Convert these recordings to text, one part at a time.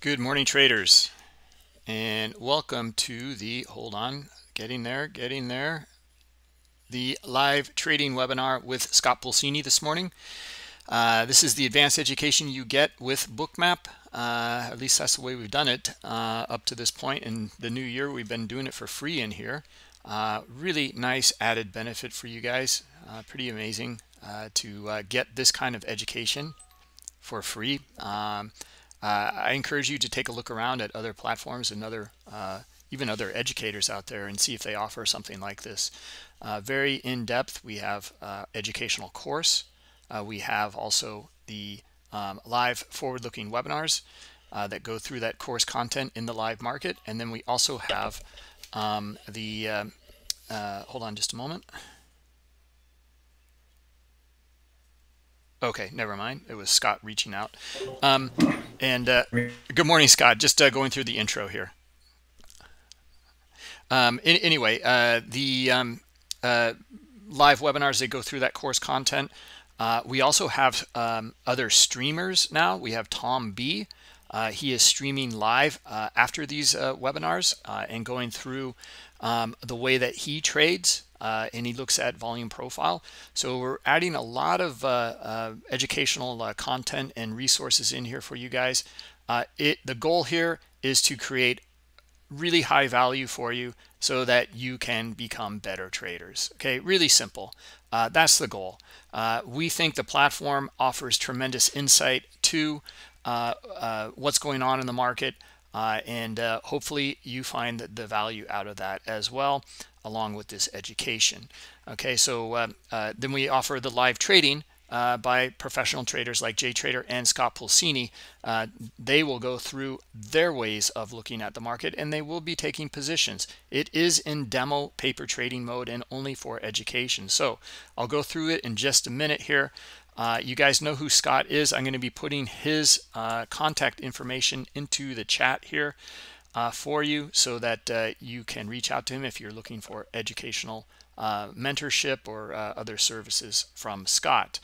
Good morning, traders, and welcome to the, hold on, getting there, getting there, the live trading webinar with Scott Pulcini this morning. Uh, this is the advanced education you get with Bookmap. Uh, at least that's the way we've done it uh, up to this point. In the new year, we've been doing it for free in here. Uh, really nice added benefit for you guys. Uh, pretty amazing uh, to get this kind of education for free. Um, I encourage you to take a look around at other platforms and other even other educators out there and see if they offer something like this. very in-depth, we have educational course. Uh, we have also the um, live forward-looking webinars uh, that go through that course content in the live market. And then we also have um, the, uh, uh hold on just a moment. Okay, never mind. It was Scott reaching out. Um, and uh, good morning, Scott. Just uh, going through the intro here. Um, in, anyway, the um, live webinars, they go through that course content. Uh, we also have um, other streamers now. We have Tom B. Uh, he is streaming live uh, after these uh, webinars uh, and going through um, the way that he trades uh, and he looks at volume profile. So we're adding a lot of educational content and resources in here for you guys. it The goal here is to create really high value for you so that you can become better traders. Okay, really simple. Uh, that's the goal. Uh, we think the platform offers tremendous insight to uh, uh what's going on in the market, uh, and uh, hopefully you find the value out of that as well, along with this education. Okay, so then we offer the live trading uh, by professional traders like Jay Trader and Scott Pulcini. Uh, they will go through their ways of looking at the market and they will be taking positions. It is in demo paper trading mode and only for education. So I'll go through it in just a minute here. Uh, you guys know who Scott is. I'm going to be putting his uh, contact information into the chat here uh, for you so that uh, you can reach out to him if you're looking for educational uh, mentorship or uh, other services from Scott.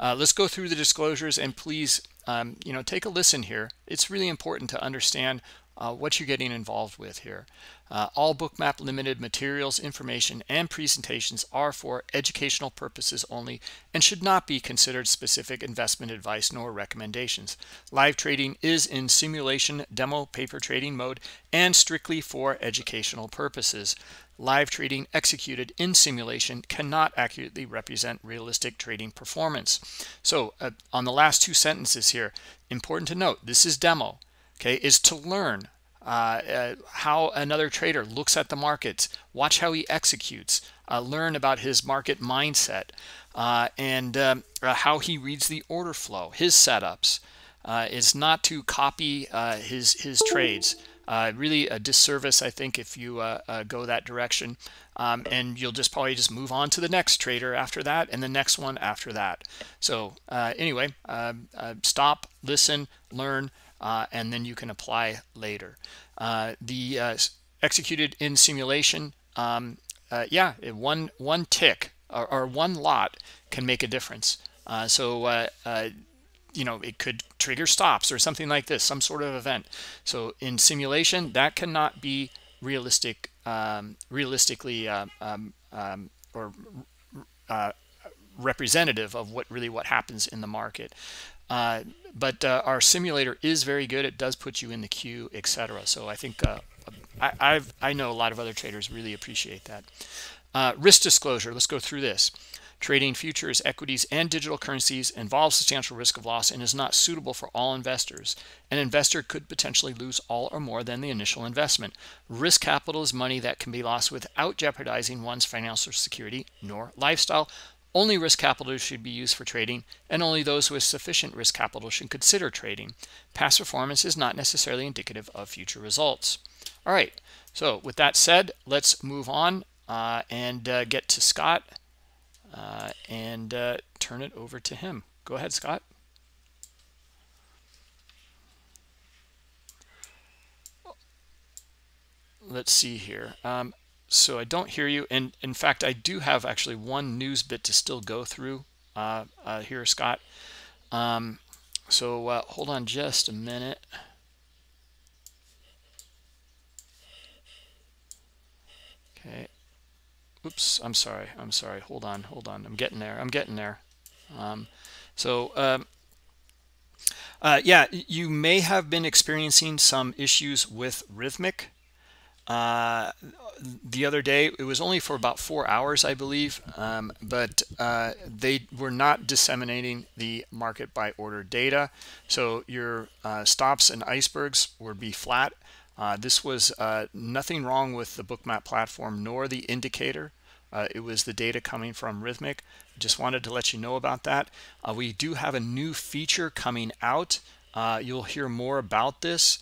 Let's go through the disclosures and please, um, you know, take a listen here. It's really important to understand uh, what you're getting involved with here. Uh, all Bookmap Limited materials, information, and presentations are for educational purposes only and should not be considered specific investment advice nor recommendations. Live trading is in simulation demo paper trading mode and strictly for educational purposes live trading executed in simulation cannot accurately represent realistic trading performance. So uh, on the last two sentences here, important to note, this is demo, okay, is to learn uh, uh, how another trader looks at the markets, watch how he executes, uh, learn about his market mindset, uh, and um, how he reads the order flow, his setups. is not to copy his, his trades. Uh, really a disservice, I think, if you uh, uh, go that direction. Um, and you'll just probably just move on to the next trader after that and the next one after that. So anyway, um, stop, listen, learn, uh, and then you can apply later. the executed in simulation, um, yeah, one, one tick or, or, one lot can make a difference. so you know it could trigger stops or something like this some sort of event so in simulation that cannot be realistic um, realistically uh, um, um, or uh, representative of what really what happens in the market uh, but uh, our simulator is very good it does put you in the queue etc so I think uh, I, I've I know a lot of other traders really appreciate that uh, risk disclosure let's go through this Trading futures, equities, and digital currencies involves substantial risk of loss and is not suitable for all investors. An investor could potentially lose all or more than the initial investment. Risk capital is money that can be lost without jeopardizing one's financial security nor lifestyle. Only risk capital should be used for trading, and only those with sufficient risk capital should consider trading. Past performance is not necessarily indicative of future results. All right, so with that said, let's move on uh, and uh, get to Scott uh, and uh, turn it over to him. Go ahead, Scott. Let's see here. Um, so I don't hear you. And in fact, I do have actually one news bit to still go through uh, uh here, Scott. Um, so uh, hold on just a minute. Okay. Oops, I'm sorry. I'm sorry. Hold on, hold on. I'm getting there. I'm getting there. Um, so, um, uh, yeah, you may have been experiencing some issues with Rithmic. Uh, the other day, it was only for about four hours, I believe, um, but uh, they were not disseminating the market by order data. So your uh, stops and icebergs would be flat uh, this was uh, nothing wrong with the bookmap platform nor the indicator. Uh, it was the data coming from Rithmic. Just wanted to let you know about that. We do have a new feature coming out. You'll hear more about this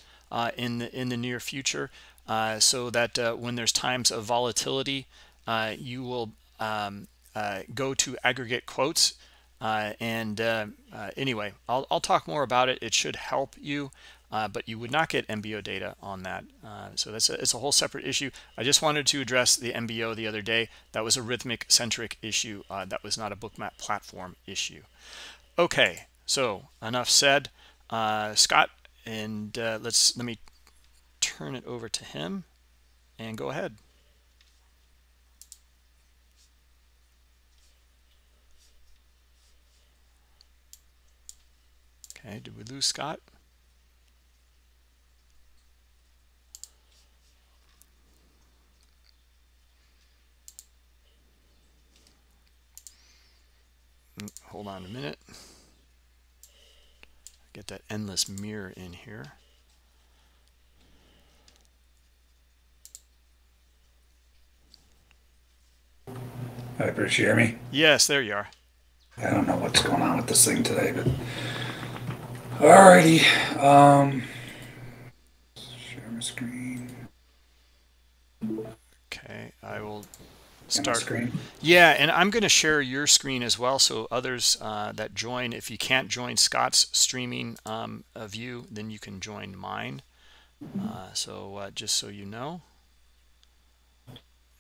in the in the near future, so that when there's times of volatility, you will um, go to aggregate quotes. and anyway, I'll, I'll talk more about it. It should help you uh, but you would not get MBO data on that. Uh, so that's a, it's a whole separate issue. I just wanted to address the MBO the other day. That was a Rithmic-centric issue. Uh, that was not a bookmap platform issue. Okay, so enough said. Uh, Scott, and uh, let's let me turn it over to him and go ahead. Okay, did we lose Scott? Mm, hold on a minute get that endless mirror in here Hi, Bruce, you hear me? Yes, there you are. I don't know what's going on with this thing today, but alrighty. Um, share my screen. Okay, I will start screen yeah and i'm going to share your screen as well so others uh, that join if you can't join scott's streaming um, view then you can join mine uh, so uh, just so you know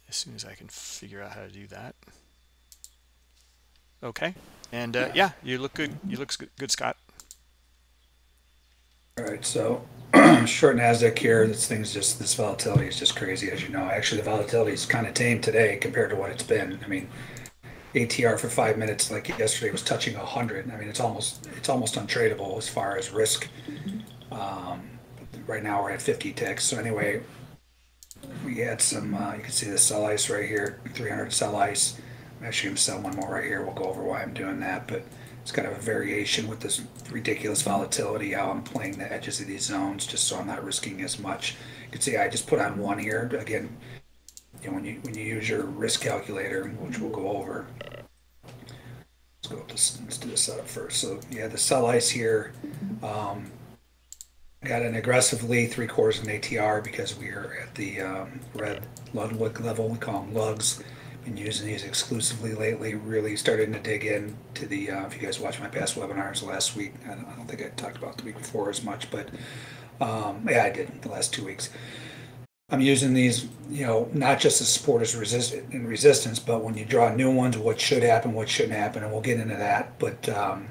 as soon as i can figure out how to do that okay and uh, yeah you look good you look good, good scott all right so short Nasdaq here. This thing's just this volatility is just crazy, as you know. Actually, the volatility is kind of tame today compared to what it's been. I mean, ATR for five minutes, like yesterday, was touching hundred. I mean, it's almost it's almost untradeable as far as risk. Um, right now, we're at 50 ticks. So anyway, we had some. Uh, you can see the sell ice right here, 300 sell ice. I'm actually going to sell one more right here. We'll go over why I'm doing that, but it's kind of a variation with this ridiculous volatility, how I'm playing the edges of these zones just so I'm not risking as much. You can see I just put on one here. Again, you know, when you when you use your risk calculator, which we'll go over. Let's go up this, let's do the setup first. So yeah, the sell ice here. Um, got an aggressively three quarters in ATR because we are at the um, red Ludwig level. We call them lugs been using these exclusively lately. Really starting to dig in to the. Uh, if you guys watched my past webinars last week, I don't, I don't, think I talked about the week before as much, but um, yeah, I did the last two weeks. I'm using these, you know, not just as support as resist in resistance, but when you draw new ones, what should happen, what shouldn't happen, and we'll get into that. But um,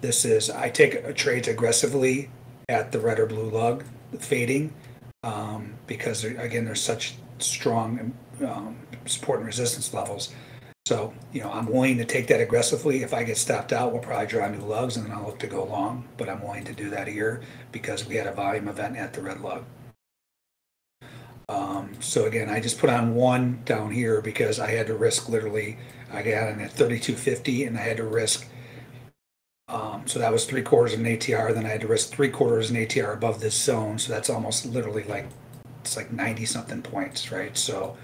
this is I take trades aggressively at the red or blue lug, fading, um, because again, there's such strong um, support and resistance levels. So, you know, I'm willing to take that aggressively. If I get stopped out, we'll probably draw new lugs and then I'll look to go long. But I'm willing to do that here because we had a volume event at the red lug. Um, so again, I just put on one down here because I had to risk literally, I got in at 3250 and I had to risk, um, so that was three quarters of an ATR. Then I had to risk three quarters of an ATR above this zone. So that's almost literally like, it's like 90 something points, right? So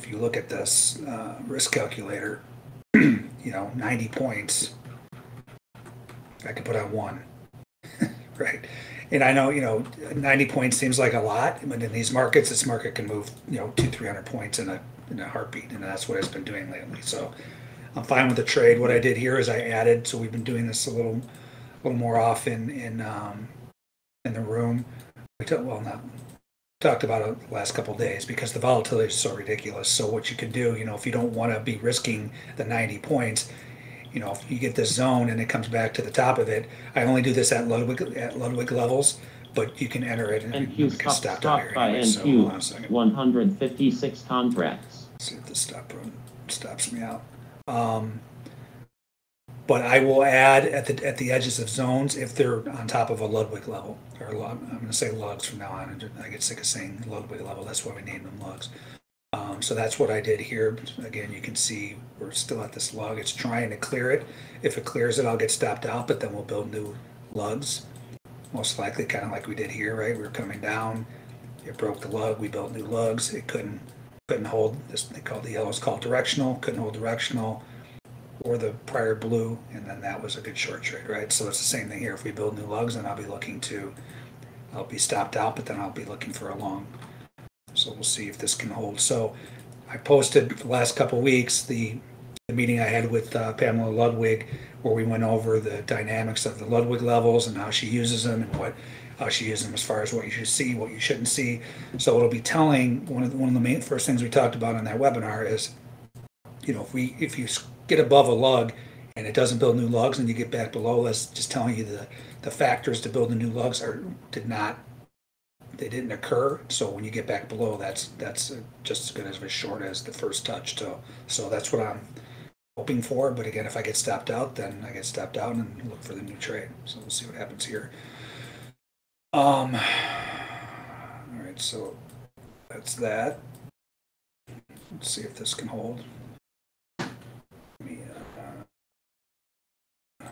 if you look at this uh, risk calculator, you know, 90 points, I could put on one, right? And I know, you know, 90 points seems like a lot, but in these markets, this market can move, you know, two, 300 points in a, in a heartbeat. And that's what it's been doing lately. So I'm fine with the trade. What I did here is I added, so we've been doing this a little, a little more often in, um, in the room. We took, well, not talked about it the last couple days because the volatility is so ridiculous. So what you can do, you know, if you don't want to be risking the 90 points, you know, if you get this zone and it comes back to the top of it, I only do this at Ludwig, at Ludwig levels, but you can enter it and NQ we can stop, stop here anyway, so hold on a second. one hundred fifty-six contracts. See if the stop run stops me out. Um, but I will add at the at the edges of zones if they're on top of a Ludwig level or I'm going to say lugs from now on. I get sick of saying Ludwig level. That's why we named them lugs. Um, so that's what I did here. Again, you can see we're still at this lug. It's trying to clear it. If it clears it, I'll get stopped out, but then we'll build new lugs. Most likely, kind of like we did here, right? We were coming down. It broke the lug. We built new lugs. It couldn't couldn't hold this. They called the yellow is called directional. Couldn't hold directional or the prior blue, and then that was a good short trade, right? So it's the same thing here. If we build new lugs, then I'll be looking to, I'll be stopped out, but then I'll be looking for a long. So we'll see if this can hold. So I posted the last couple weeks the, the meeting I had with uh, Pamela Ludwig, where we went over the dynamics of the Ludwig levels and how she uses them and what Uh, how she uses them as far as what you should see, what you shouldn't see. So it'll be telling one of the, one of the main first things we talked about in that webinar is, you know, if we if you get above a lug and it doesn't build new lugs and you get back below, that's just telling you the the factors to build the new lugs are did not they didn't occur. So when you get back below, that's that's just as good as as short as the first touch. So so that's what I'm hoping for. But again, if I get stopped out, then I get stopped out and look for the new trade. So we'll see what happens here. Um. All right, so that's that. Let's see if this can hold. Me, uh,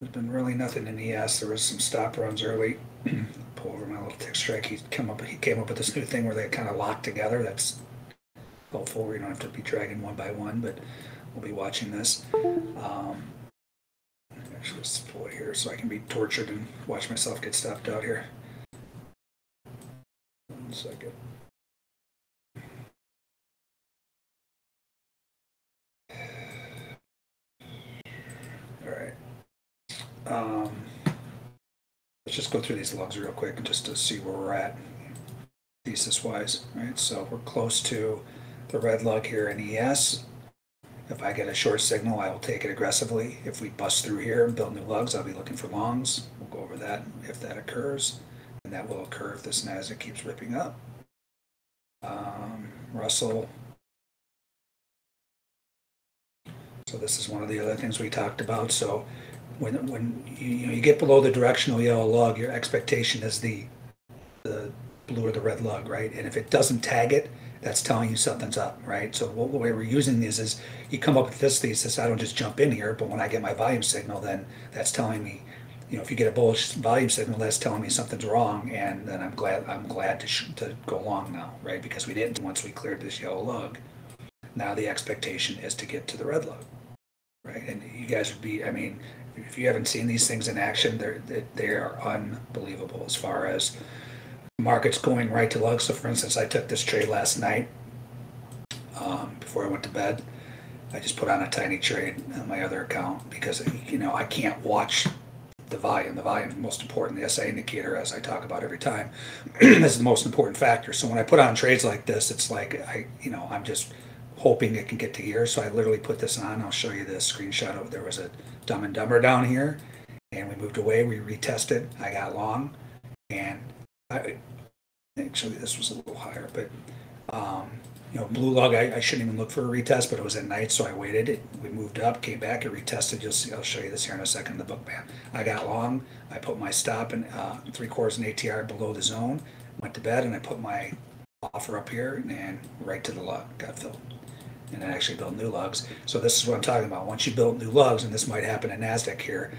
There's been really nothing in ES. There was some stop runs early. Pull over my little tick strike. He come up. He came up with this new thing where they kind of lock together. That's helpful. We don't have to be dragging one by one, but we'll be watching this. Um, actually, pull it here so I can be tortured and watch myself get stopped out here. One second. All right. Um, let's just go through these logs real quick just to see where we're at thesis wise. Right. So we're close to the red lug here in ES. If I get a short signal, I will take it aggressively. If we bust through here and build new lugs, I'll be looking for longs. We'll go over that if that occurs. And that will occur if this NASDAQ keeps ripping up. Um, Russell. So this is one of the other things we talked about. So when when you, you know you get below the directional yellow lug, your expectation is the the blue or the red lug, right? And if it doesn't tag it, that's telling you something's up, right? So what, the way we're using these is you come up with this thesis. I don't just jump in here, but when I get my volume signal, then that's telling me, you know, if you get a bullish volume signal, that's telling me something's wrong, and then I'm glad I'm glad to to go long now, right? Because we didn't once we cleared this yellow lug. Now the expectation is to get to the red lug, right? And you guys would be, I mean, if you haven't seen these things in action, they're they are unbelievable as far as markets going right to lug. So, for instance, I took this trade last night um, before I went to bed. I just put on a tiny trade on my other account because you know I can't watch the volume. The volume most important. The SA indicator, as I talk about every time, is the most important factor. So when I put on trades like this, it's like I, you know, I'm just hoping it can get to here. So I literally put this on. I'll show you the screenshot of there was a Dumb and Dumber down here, and we moved away. We retested. I got long, and I, actually this was a little higher, but um, you know, blue log, I, I, shouldn't even look for a retest, but it was at night, so I waited. It, we moved up, came back, it retested. You'll see. I'll show you this here in a second. The book man. I got long. I put my stop and uh, three quarters and ATR below the zone. Went to bed, and I put my offer up here and right to the lug. Got filled, and I actually built new lugs. So this is what I'm talking about. Once you build new lugs, and this might happen in Nasdaq here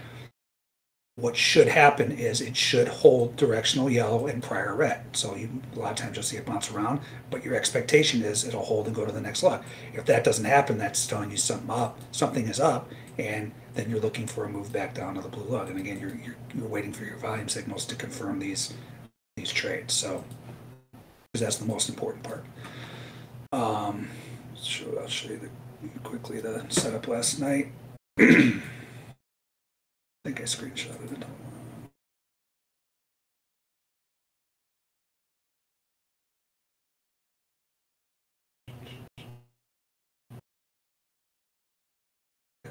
what should happen is it should hold directional yellow and prior red. So you, a lot of times you'll see it bounce around, but your expectation is it'll hold and go to the next lug. If that doesn't happen, that's telling you something up, something is up, and then you're looking for a move back down to the blue lug. And again, you're, you're, you're waiting for your volume signals to confirm these these trades. So because that's the most important part. Um, so I'll show you the, quickly the setup last night. I think I screenshotted it.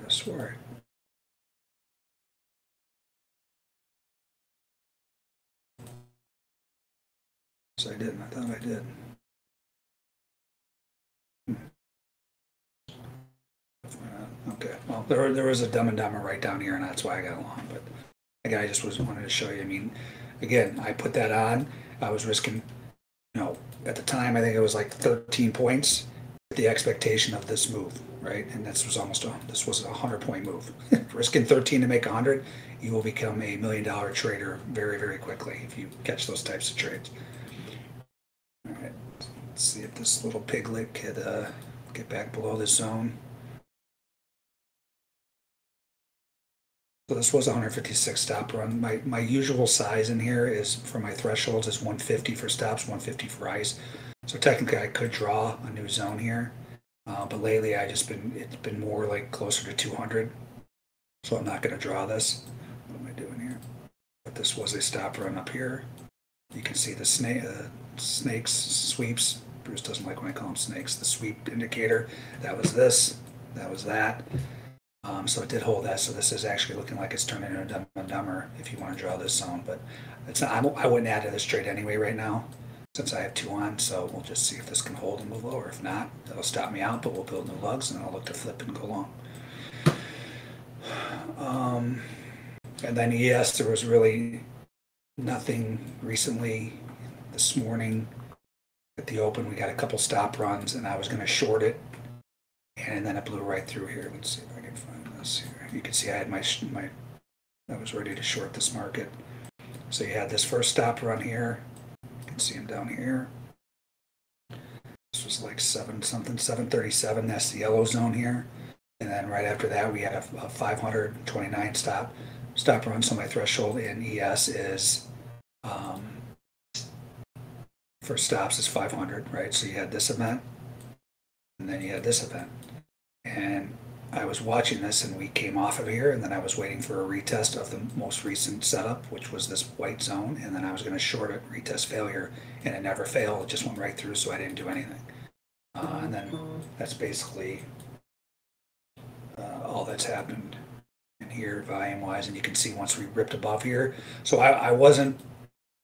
swore. So I didn't. I thought I did. Well, there, there was a dumb and dumber right down here, and that's why I got along, but again, I just was wanted to show you, I mean, again, I put that on, I was risking, you know, at the time, I think it was like thirteen points, with the expectation of this move, right? And this was almost a, this was a hundred point move. Risking thirteen to make hundred, you will become a million dollar trader very, very quickly if you catch those types of trades. All right, let's see if this little piglet could, uh, get back below the zone. So this was a 156 stop run. My, my usual size in here is for my thresholds is 150 for stops, 150 for ice. So technically I could draw a new zone here. Uh, but lately I just been, it's been more like closer to 200. So I'm not gonna draw this. What am I doing here? But this was a stop run up here. You can see the snake, uh, snakes sweeps. Bruce doesn't like when I call them snakes. The sweep indicator. That was this. That was that. Um, so it did hold that. So this is actually looking like it's turning into a dumb and dumber if you want to draw this zone. But it's not, I I wouldn't add to this trade anyway right now since I have two on. So we'll just see if this can hold and move lower. If not, it'll stop me out. But we'll build new lugs and I'll look to flip and go long. Um, and then yes, there was really nothing recently. This morning at the open, we got a couple stop runs, and I was going to short it, and then it blew right through here. Let's see if I can find this here. You can see I had my my I was ready to short this market. So you had this first stop run here. You can see him down here. This was like seven something, seven thirty-seven. That's the yellow zone here. And then right after that, we had a, a 529 stop stop run. So my threshold in ES is um, for stops is 500, right? So you had this event, and then you had this event, and I was watching this, and we came off of here, and then I was waiting for a retest of the most recent setup, which was this white zone, and then I was going to short it, retest failure, and it never failed. It just went right through, so I didn't do anything. Uh, and then that's basically uh, all that's happened in here volume wise and you can see once we ripped above here. So I, I wasn't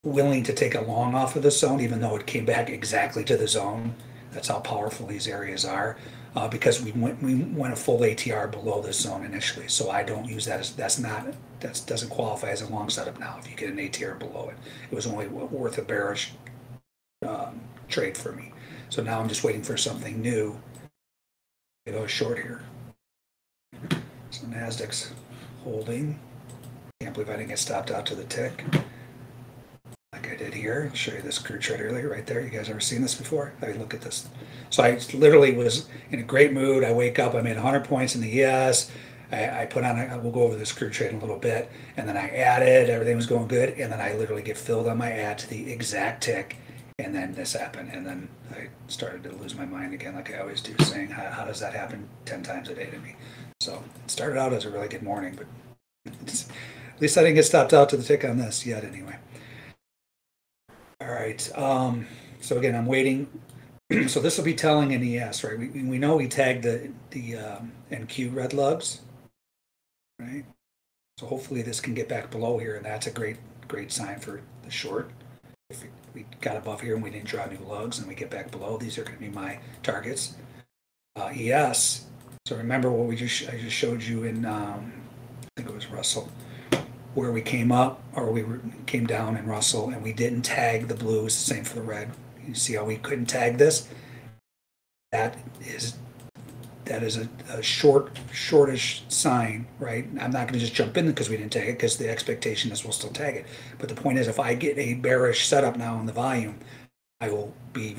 willing to take a long off of the zone even though it came back exactly to the zone. That's how powerful these areas are uh, because we went we went a full atr below this zone initially. So i don't use that as that's not that doesn't qualify as a long setup now if you get an atr below it. It was only worth a bearish um, trade for me. So now i'm just waiting for something new. To go short here. So Nasdaq's holding. Can't believe I didn't get stopped out to the tick. Like I did here. Show you this crude trade earlier right there. You guys ever seen this before? I mean, look at this. So I literally was in a great mood. I wake up, I made 100 points in the ES. I, I put on, a, we'll go over this crude trade in a little bit. And then I added, everything was going good. And then I literally get filled on my ad to the exact tick. And then this happened. And then I started to lose my mind again, like I always do, saying, how, how does that happen 10 times a day to me? So it started out as a really good morning, but at least I didn't get stopped out to the tick on this yet, anyway. All right. Um, so again, I'm waiting. so this will be telling an ES, right? We, we know we tagged the the um, NQ red lugs, right? So hopefully this can get back below here, and that's a great great sign for the short. If we, we got above here and we didn't draw new lugs, and we get back below, these are going to be my targets. Uh, ES. So remember what we just I just showed you in um, I think it was Russell, where we came up or we were, came down in Russell and we didn't tag the blue. It's the same for the red. You see how we couldn't tag this? That is that is a, a short shortish sign, right? I'm not going to just jump in because we didn't tag it because the expectation is we'll still tag it. But the point is, if I get a bearish setup now in the volume, I will be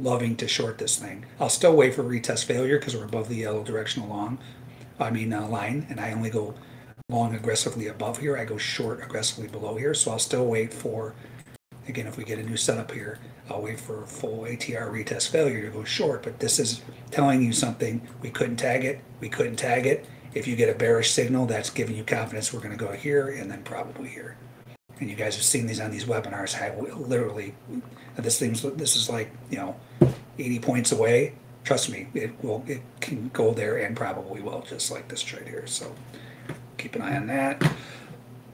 loving to short this thing. I'll still wait for retest failure because we're above the yellow directional long. I mean uh, line, and I only go long aggressively above here. I go short aggressively below here. So I'll still wait for, again, if we get a new setup here, I'll wait for a full ATR retest failure to go short. But this is telling you something. We couldn't tag it. We couldn't tag it. If you get a bearish signal, that's giving you confidence we're going to go here and then probably here. And you guys have seen these on these webinars. I literally, this thing's this is like you know, 80 points away. trust me, it will, it can go there and probably will, just like this trade here. So keep an eye on that.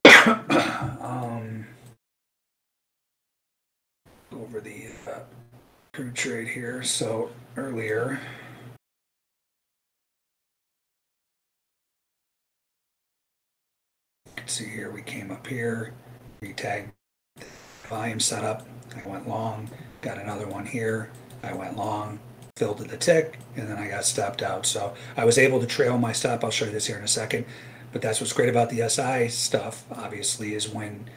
um, over the uh, crude trade here. So earlier, see here, we came up here, we tagged volume setup. I went long, got another one here. I went long, filled to the tick, and then I got stopped out. So I was able to trail my stop. I'll show you this here in a second. But that's what's great about the SI stuff, obviously, is when,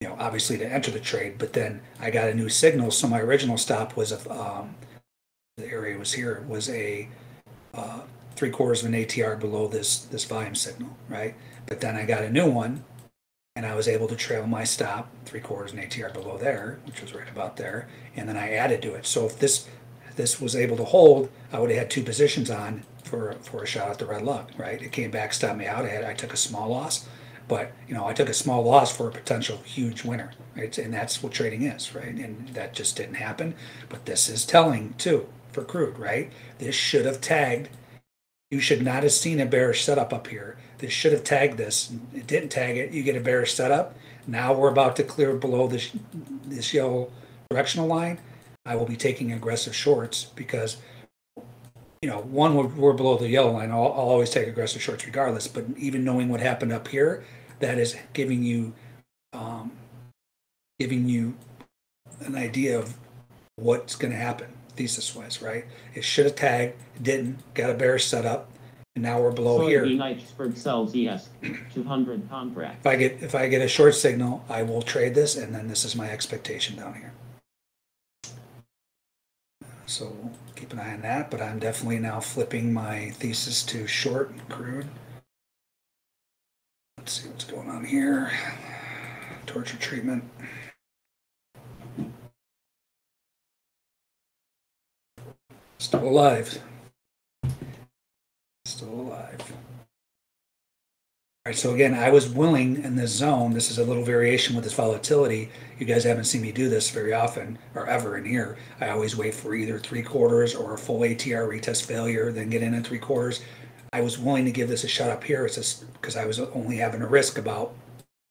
you know, obviously to enter the trade, but then I got a new signal. So my original stop was, a, um, the area was here, was a uh, three quarters of an ATR below this, this volume signal, right? But then I got a new one and I was able to trail my stop three quarters an ATR below there, which was right about there, and then I added to it. So if this this was able to hold, I would have had two positions on for for a shot at the red lug, right? It came back, stopped me out. I had I took a small loss, but you know I took a small loss for a potential huge winner, right? And that's what trading is, right? And that just didn't happen. But this is telling too for crude, right? This should have tagged. You should not have seen a bearish setup up here. This should have tagged this. It didn't tag it. You get a bearish setup. Now we're about to clear below this this yellow directional line. I will be taking aggressive shorts because, you know, one, we're, we're below the yellow line. I'll, I'll, always take aggressive shorts regardless. But even knowing what happened up here, that is giving you, um, giving you an idea of what's going to happen thesis wise, right? It should have tagged, didn't, got a bearish setup, and now we're below here. Soybean sells ES 200 contract. If I get if I get a short signal, I will trade this, and then this is my expectation down here. So keep an eye on that, but I'm definitely now flipping my thesis to short and crude. Let's see what's going on here. Torture treatment. Still alive. Still alive. All right, so again, I was willing in this zone. This is a little variation with this volatility. You guys haven't seen me do this very often or ever in here. I always wait for either three quarters or a full ATR retest failure, then get in at three quarters. I was willing to give this a shot up here. It's just because I was only having a risk about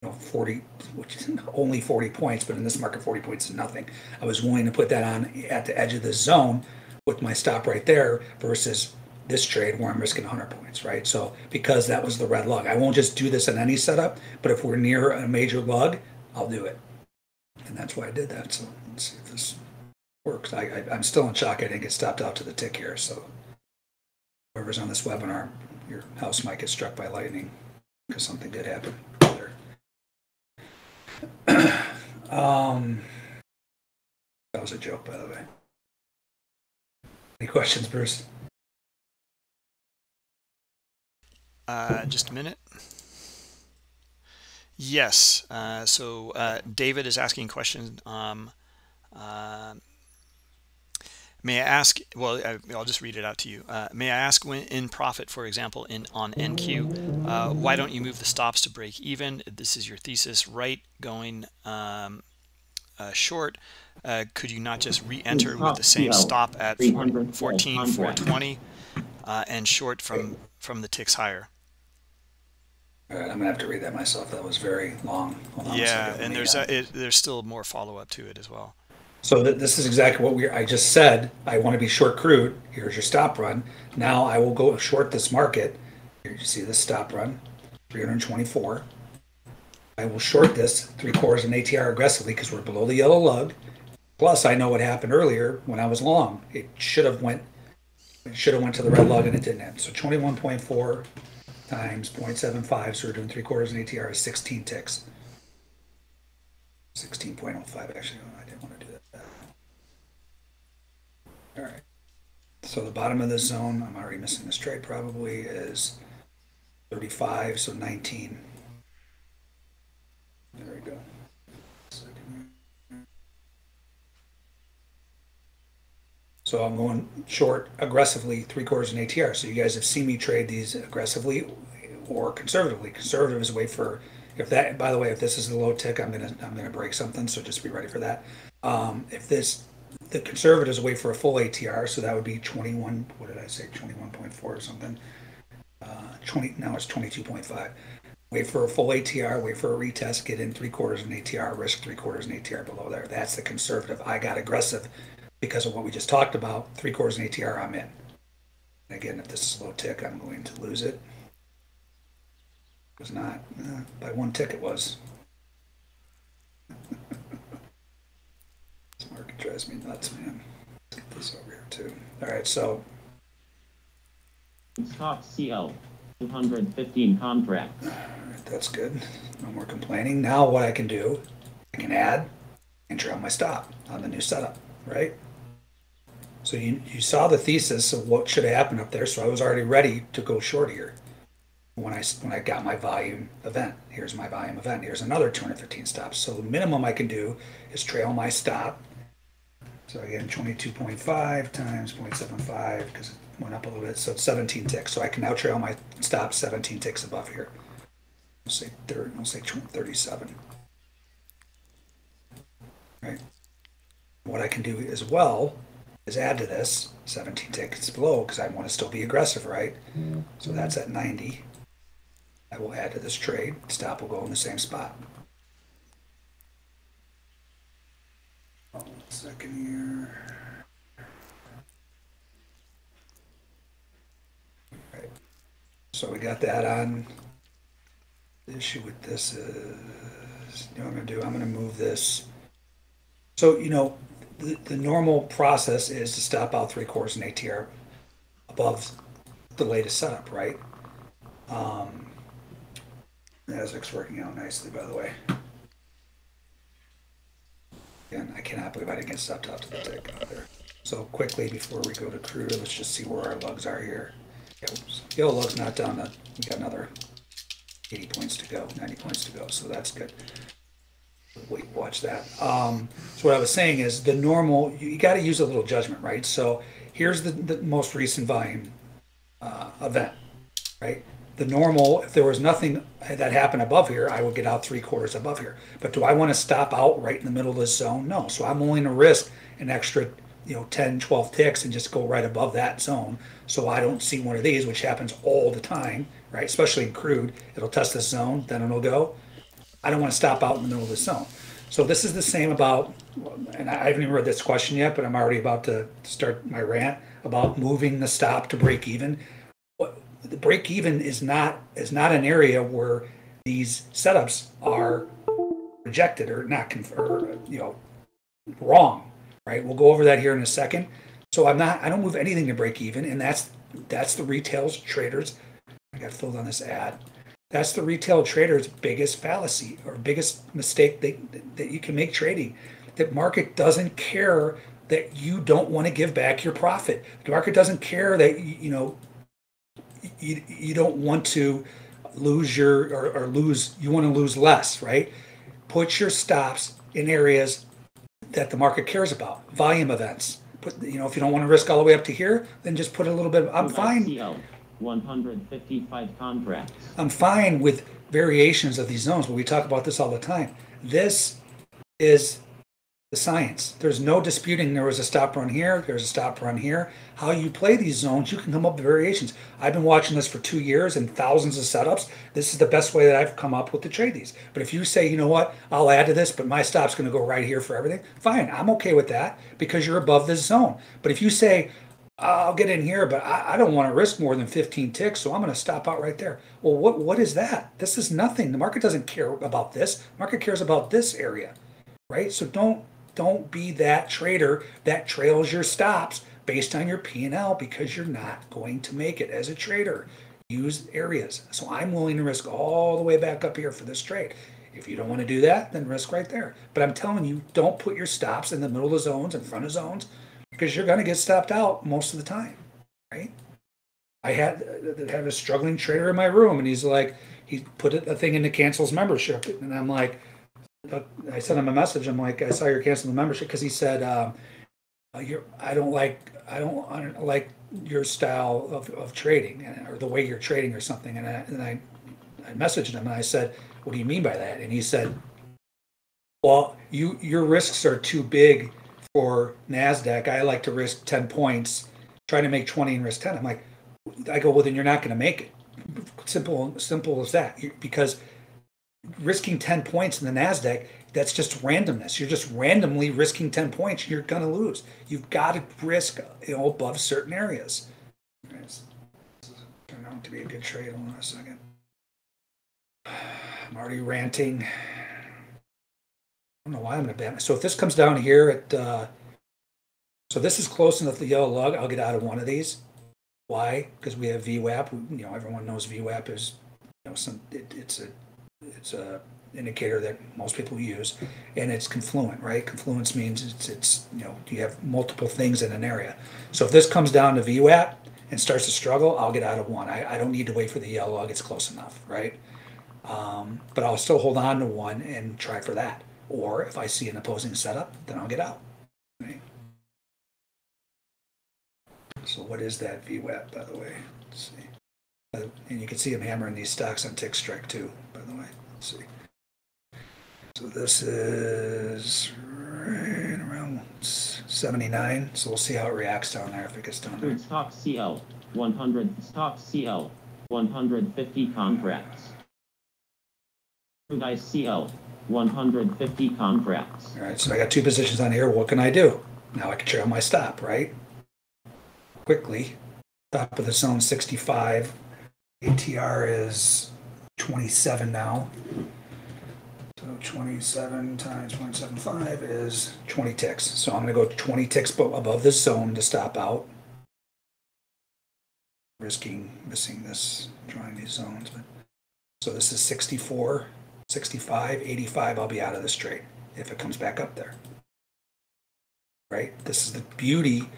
you know 40, which is only 40 points, but in this market, 40 points is nothing. I was willing to put that on at the edge of the zone with my stop right there versus this trade where I'm risking 100 points, right? So because that was the red lug, I won't just do this in any setup, but if we're near a major lug, I'll do it. And that's why I did that. So let's see if this works. I, I, am still in shock I didn't get stopped out to the tick here. So whoever's on this webinar, your house might get struck by lightning because something did happen um, that was a joke, by the way. Any questions, Bruce? Uh, just a minute. Yes. Uh, so uh, David is asking questions. Um, uh, may I ask? Well, I, will just read it out to you. Uh, may I ask, when in profit, for example, in on NQ, uh, why don't you move the stops to break even? This is your thesis, right? Going um, short. could you not just re-enter with the same stop at 14, 420 and short from from the ticks higher? All right, I'm gonna have to read that myself. That was very long. yeah, and there's a, it, there's still more follow up to it as well. So th- this is exactly what we. I just said. I want to be short crude. Here's your stop run. Now I will go short this market. Here you see the stop run, 324. I will short this three quarters and ATR aggressively because we're below the yellow lug. Plus, I know what happened earlier when I was long. It should have went. It should have went to the red lug and it didn't. End. So 21.4 times 0.75, so we're doing three quarters in ATR is 16 ticks. 16.05, actually, oh, I didn't want to do that. All right. So the bottom of this zone, I'm already missing this trade probably, is 35, so 19. There we go. So I'm going short aggressively three quarters in ATR. So you guys have seen me trade these aggressively or conservatively. Conservative is wait for if that. By the way, if this is a low tick, I'm gonna I'm gonna break something. So just be ready for that. Um, if this the conservatives wait for a full ATR, so that would be 21. What did I say? 21.4 or something. Uh, 20 now it's 22.5. Wait for a full ATR, wait for a retest, get in three quarters in ATR, risk three quarters in ATR below there. That's the conservative. I got aggressive because of what we just talked about. Three quarters in ATR, I'm in. Again, if this is a low tick, I'm going to lose it. It was not. Uh, by one tick it was. this market drives me nuts, man. Let's get this over here too. All right, so Stock CL, 215 contracts. all right, that's good. No more complaining. Now what I can do, I can add and trail my stop on the new setup, right? So you, you saw the thesis of what should happen up there. So I was already ready to go short here. When I, when I got my volume event, here's my volume event. Here's another 215 stops. So the minimum I can do is trail my stop. So again, 22.5 times 0.75 because it went up a little bit. So it's 17 ticks. So I can now trail my stop 17 ticks above here. We'll say third. We'll say 37. Right. What I can do as well is add to this 17 tickets below because I want to still be aggressive, right? So that's at 90. I will add to this trade. Stop will go in the same spot. One second here. Right. So we got that on. The issue with this is, you know what I'm gonna do? I'm gonna move this. So, you know, the, normal process is to stop out three quarters in ATR above the latest setup, right? Um, Nasdaq's working out nicely, by the way. Again, I cannot believe I didn't get stopped out to the tick out there. So quickly before we go to crude, let's just see where our lugs are here. Oops. Yellow lug's not down. The, we got another 80 points to go, 90 points to go, so that's good. Wait, watch that. Um, so what I was saying is the normal, you, you got to use a little judgment, right? So here's the, the most recent volume uh, event, right? The normal, if there was nothing that happened above here, I would get out three quarters above here. But do I want to stop out right in the middle of this zone? No. So I'm willing to risk an extra, you know, 10, 12 ticks and just go right above that zone. So I don't see one of these, which happens all the time, right? Especially in crude. It'll test this zone, then it'll go. I don't want to stop out in the middle of the zone. So this is the same about, and I haven't even read this question yet, but I'm already about to start my rant about moving the stop to break even. The break even is not is not an area where these setups are rejected or not conf- or, you know wrong, right? We'll go over that here in a second. So I'm not I don't move anything to break even, and that's that's the retail's traders. I got filled on this ad. That's the retail trader's biggest fallacy or biggest mistake that, that you can make trading. That market doesn't care that you don't want to give back your profit. The market doesn't care that you know you, you don't want to lose your or, or lose you want to lose less, right? Put your stops in areas that the market cares about. Volume events. Put you know if you don't want to risk all the way up to here, then just put a little bit. I'm fine. CL, 155 contracts. I'm fine with variations of these zones, but we talk about this all the time. This is the science. There's no disputing there was a stop run here, there's a stop run here. How you play these zones, you can come up with variations. I've been watching this for two years and thousands of setups. This is the best way that I've come up with to trade these. But if you say, you know what, I'll add to this, but my stop's going to go right here for everything, fine, I'm okay with that because you're above this zone. But if you say, I'll get in here, but I, I don't want to risk more than 15 ticks, so I'm going to stop out right there. Well, what what is that? This is nothing. The market doesn't care about this. The market cares about this area, right? So don't don't be that trader that trails your stops based on your P&L because you're not going to make it as a trader. Use areas. So I'm willing to risk all the way back up here for this trade. If you don't want to do that, then risk right there. But I'm telling you, don't put your stops in the middle of the zones, in front of zones, because you're going to get stopped out most of the time, right? I had had a struggling trader in my room, and he's like, he put a thing into cancels membership, and I'm like, I sent him a message. I'm like, I saw you're canceling the membership because he said, um, uh, I don't like, I don't, I don't like your style of, of trading or the way you're trading or something. And I, and I, I messaged him and I said, what do you mean by that? And he said, well, you, your risks are too big for NASDAQ, I like to risk 10 points, trying to make 20 and risk 10. I'm like, I go, well, then you're not going to make it. Simple, simple as that. Because risking 10 points in the NASDAQ, that's just randomness. You're just randomly risking 10 points. You're going to lose. You've got to risk you know, above certain areas. It's, out to be a good trade. Hold on a second. I'm already ranting. I don't know why I'm going to ban. it. So if this comes down here at, uh, so this is close enough to the yellow lug, I'll get out of one of these. Why? Because we have VWAP. You know, everyone knows VWAP is, you know, some it, it's a it's a indicator that most people use, and it's confluent, right? Confluence means it's it's you know you have multiple things in an area. So if this comes down to VWAP and starts to struggle, I'll get out of one. I, I don't need to wait for the yellow lug. It's close enough, right? Um, but I'll still hold on to one and try for that. Or if I see an opposing setup, then I'll get out. Right? So what is that VWAP, by the way? Let's see. Uh, and you can see I'm hammering these stocks on TickStrike too, by the way. Let's see. So this is right around 79. So we'll see how it reacts down there if it gets down there. Stock CL, 100 stock CL, 150 contracts. Crude ICL, 150 contracts. All right, so I got two positions on here. What can I do? Now I can trail my stop, right? Quickly. Top of the zone 65. ATR is 27 now. So 27 times 0.75 is 20 ticks. So I'm going to go 20 ticks bo- above this zone to stop out. Risking missing this, drawing these zones. But so this is 64, 65, 85. I'll be out of this trade if it comes back up there. Right? This is the beauty.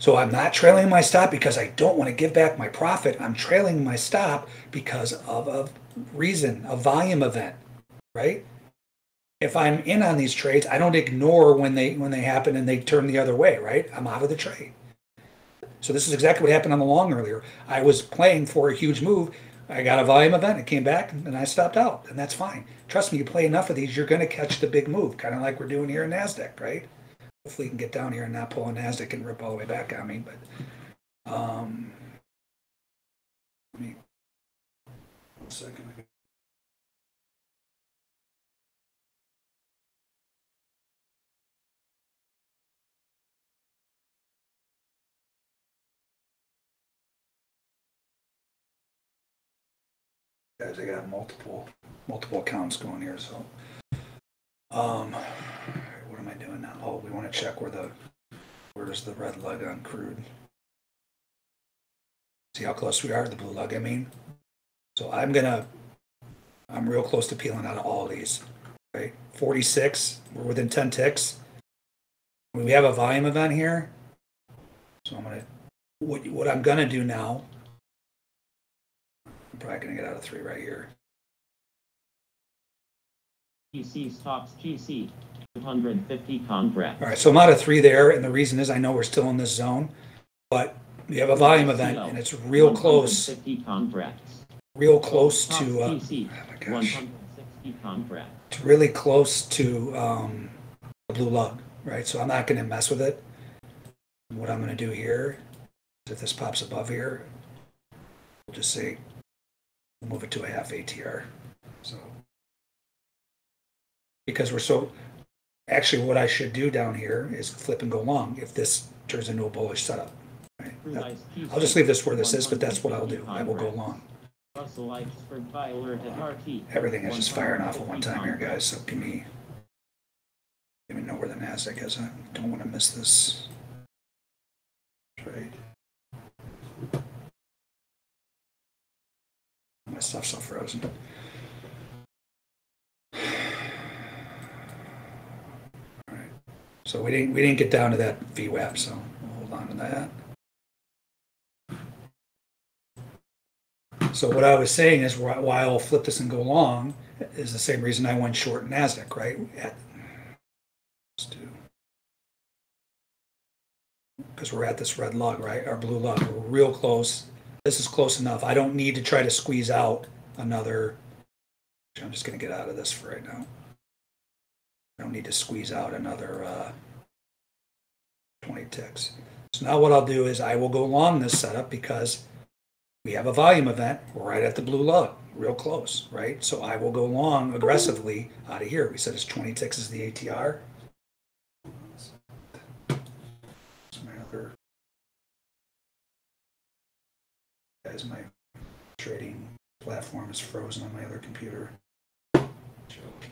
So I'm not trailing my stop because I don't want to give back my profit. I'm trailing my stop because of a reason, a volume event, right? If I'm in on these trades, I don't ignore when they when they happen and they turn the other way, right? I'm out of the trade. So this is exactly what happened on the long earlier. I was playing for a huge move. I got a volume event. It came back and I stopped out, and that's fine. Trust me, you play enough of these, you're going to catch the big move, kind of like we're doing here in Nasdaq, right? Hopefully, you can get down here and not pull a Nasdaq and rip all the way back on me. But um, let me one second. Guys, I got multiple multiple accounts going here, so um what am I doing now? Oh, we want to check where the where's the red lug on crude. See how close we are the blue lug, I mean. So I'm gonna I'm real close to peeling out of all these. Right? 46, we're within 10 ticks. We have a volume event here. So I'm gonna what what I'm gonna do now Probably gonna get out of three right here. GC stocks GC, 250 contracts. All right, so I'm out of three there, and the reason is I know we're still in this zone, but we have a volume event, and it's real close, 150 contracts. real close to, uh, oh my gosh, 160 contracts. it's really close to um, the blue lug, right? So I'm not gonna mess with it. What I'm gonna do here, is if this pops above here, we'll just say, move it to a half ATR, so. Because we're so, actually, what I should do down here is flip and go long if this turns into a bullish setup. right? Crude That- ICE GC, I'll just leave this where this is, but that's what I'll do. I will go long. Russell Lifesford by alert at RT. Everything is just firing off at one time here, guys, so give me, give me know where the NASDAQ is. I don't want to miss this trade. My stuff's all frozen. All right, so we didn't, we didn't get down to that VWAP, so we'll hold on to that. So what I was saying is why I'll flip this and go long is the same reason I went short in Nasdaq, right? At, let's do because we're at this red lug, right? Our blue lug. We're real close. This is close enough. I don't need to try to squeeze out another. I'm just going to get out of this for right now. I don't need to squeeze out another uh, 20 ticks. So now what I'll do is I will go long this setup because we have a volume event right at the blue lug, real close, right? So I will go long aggressively out of here. We said it's 20 ticks is the ATR. my other guys, my trading platform is frozen on my other computer. Joke.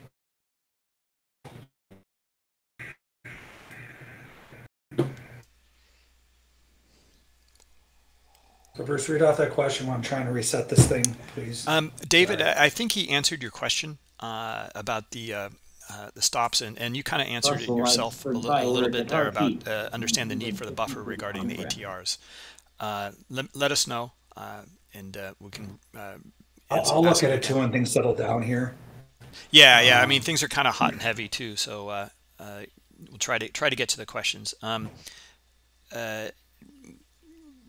So Bruce, read off that question while I'm trying to reset this thing, please. Um, David, I I think he answered your question uh, about the uh, uh, the stops, and, and you kind of answered it yourself a, deferred li- a little bit there about uh, understand the need for the buffer regarding the ATRs. Uh, let, let us know, uh, and uh, we can. Uh, I'll, I'll look at it too when things settle down here. Yeah, yeah. I mean, things are kind of hot and heavy too, so uh, uh, we'll try to try to get to the questions. Um, uh,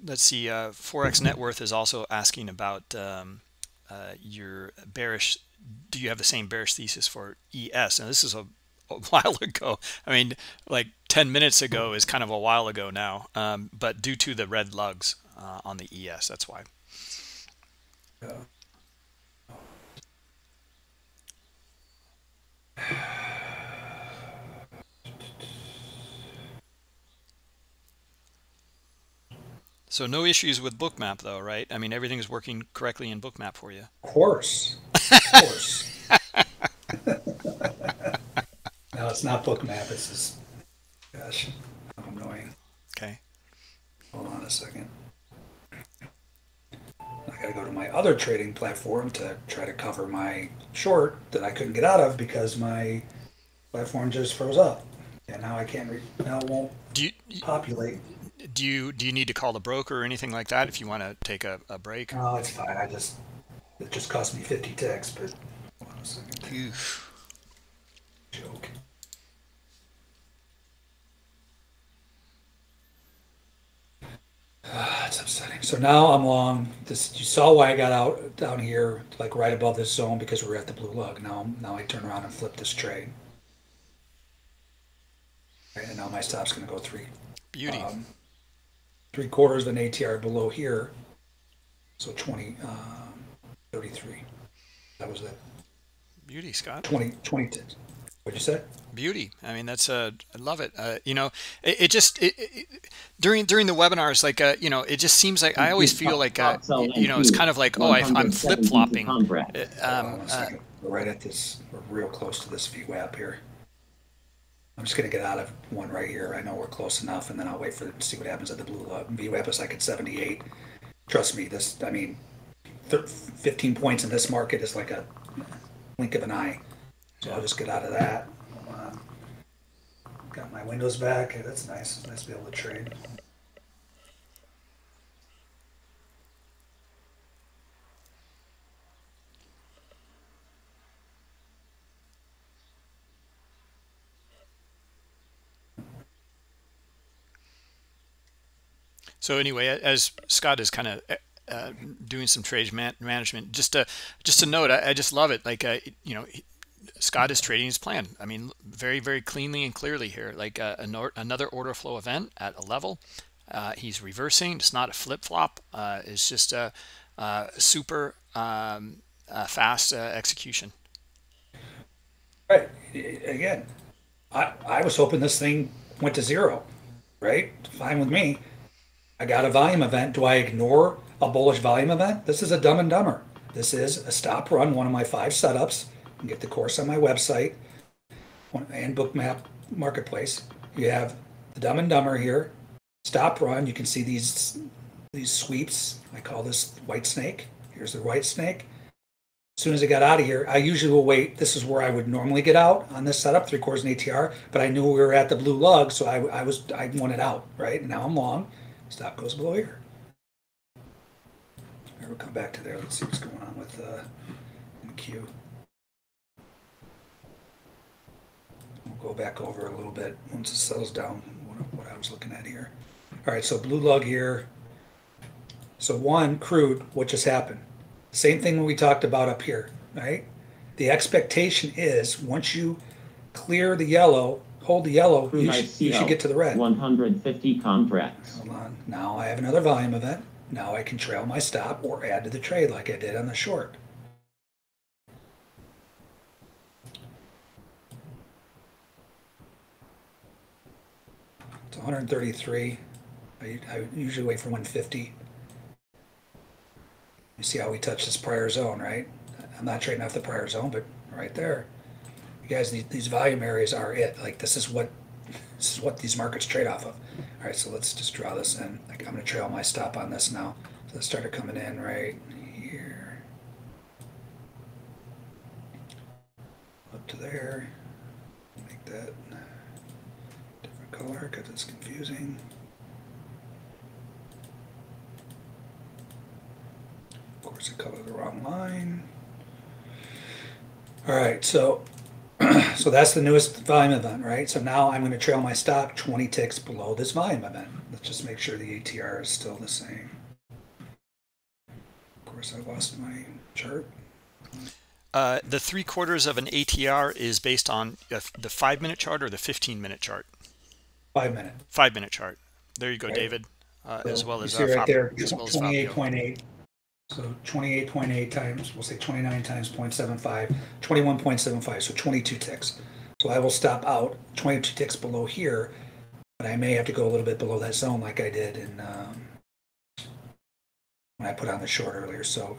let's see. Uh, Forex net worth is also asking about um, uh, your bearish. Do you have the same bearish thesis for ES? And this is a, a while ago. I mean, like ten minutes ago is kind of a while ago now. Um, but due to the red lugs uh, on the ES, that's why. Yeah. So no issues with Bookmap though, right? I mean, everything is working correctly in Bookmap for you. Of course. Of course. no, it's not Bookmap. It's just, gosh, how annoying. Okay. Hold on a second. I gotta go to my other trading platform to try to cover my short that I couldn't get out of because my platform just froze up. And now I can't, re- now it won't Do you populate. do you do you need to call the broker or anything like that if you want to take a, a break? No, it's fine. I just, it just cost me 50 ticks, but hold on a second. Oof. Joke. It's upsetting. So now I'm long. This you saw why I got out down here, like right above this zone because we're at the blue lug. Now now I turn around and flip this trade. Right, and now my stop's gonna go three Beauty. um, three quarters of an ATR below here. So 20, um, 33. That was it. Beauty, Scott. 20, 20 ticks. What'd you say? Beauty. I mean, that's a. I love it. Uh, you know, it, it just it, it, during during the webinars, like uh, you know, it just seems like I always feel like uh, you know, it's kind of like oh, I, I'm flip flopping. Um, uh, a second. We're right at this, we're real close to this VWAP here. I'm just gonna get out of one right here. I know we're close enough, and then I'll wait for to see what happens at the blue view VWAP is like at 78. Trust me, this. I mean, 15 points in this market is like a blink of an eye. So I'll just get out of that. On. Got my windows back. Hey, that's nice. It's nice to be able to trade. So anyway, as Scott is kind of uh, doing some trade man- management, just a just a note, I, I just love it. Like uh, you know, Scott is trading his plan. I mean, very very cleanly and clearly here. Like uh, another order flow event at a level. Uh, he's reversing. It's not a flip flop. Uh, it's just a, uh super um, uh, fast uh, execution. Right. Again, I, I was hoping this thing went to zero, right? Fine with me. I got a volume event. Do I ignore a bullish volume event? This is a dumb and dumber. This is a stop run, one of my five setups. Get the course on my website and Bookmap Marketplace. You have the dumb and dumber here. Stop run. You can see these these sweeps. I call this white snake. Here's the white snake. As soon as I got out of here, I usually will wait. This is where I would normally get out on this setup, three quarters and ATR. But I knew we were at the blue lug, so I, I was I wanted out right. Now I'm long. Stop goes below here. Here we'll come back to there. Let's see what's going on with uh, NQ. Go back over a little bit once it settles down. What, what I was looking at here. All right, so blue lug here. So one crude, what just happened? Same thing when we talked about up here, right? The expectation is once you clear the yellow, hold the yellow, Crude you should, you should get to the red. 150 contracts. Hold on. Now I have another volume event. Now I can trail my stop or add to the trade like I did on the short. 133. I, I usually wait for 150. You see how we touch this prior zone, right? I'm not trading off the prior zone, but right there. You guys, these, these volume areas are it. Like this is what this is what these markets trade off of. All right, so let's just draw this in. Like I'm to trail my stop on this now. So it started coming in right here. Up to there. Make that color because it's confusing. Of course, I colored the wrong line. All right, so so that's the newest volume event, right? So now I'm going to trail my stop 20 ticks below this volume event. Let's just make sure the ATR is still the same. Of course, I lost my chart. Uh, the three quarters of an ATR is based on uh, the five minute chart or the 15 minute chart? Five minute. Five minute chart. There you go, Right. David. Uh, So as well you as see uh, right there, as well as 28.8. So 28.8 times, we'll say 29 times 0.75, 21.75, so 22 ticks. So I will stop out 22 ticks below here, but I may have to go a little bit below that zone like I did in um, when I put on the short earlier. So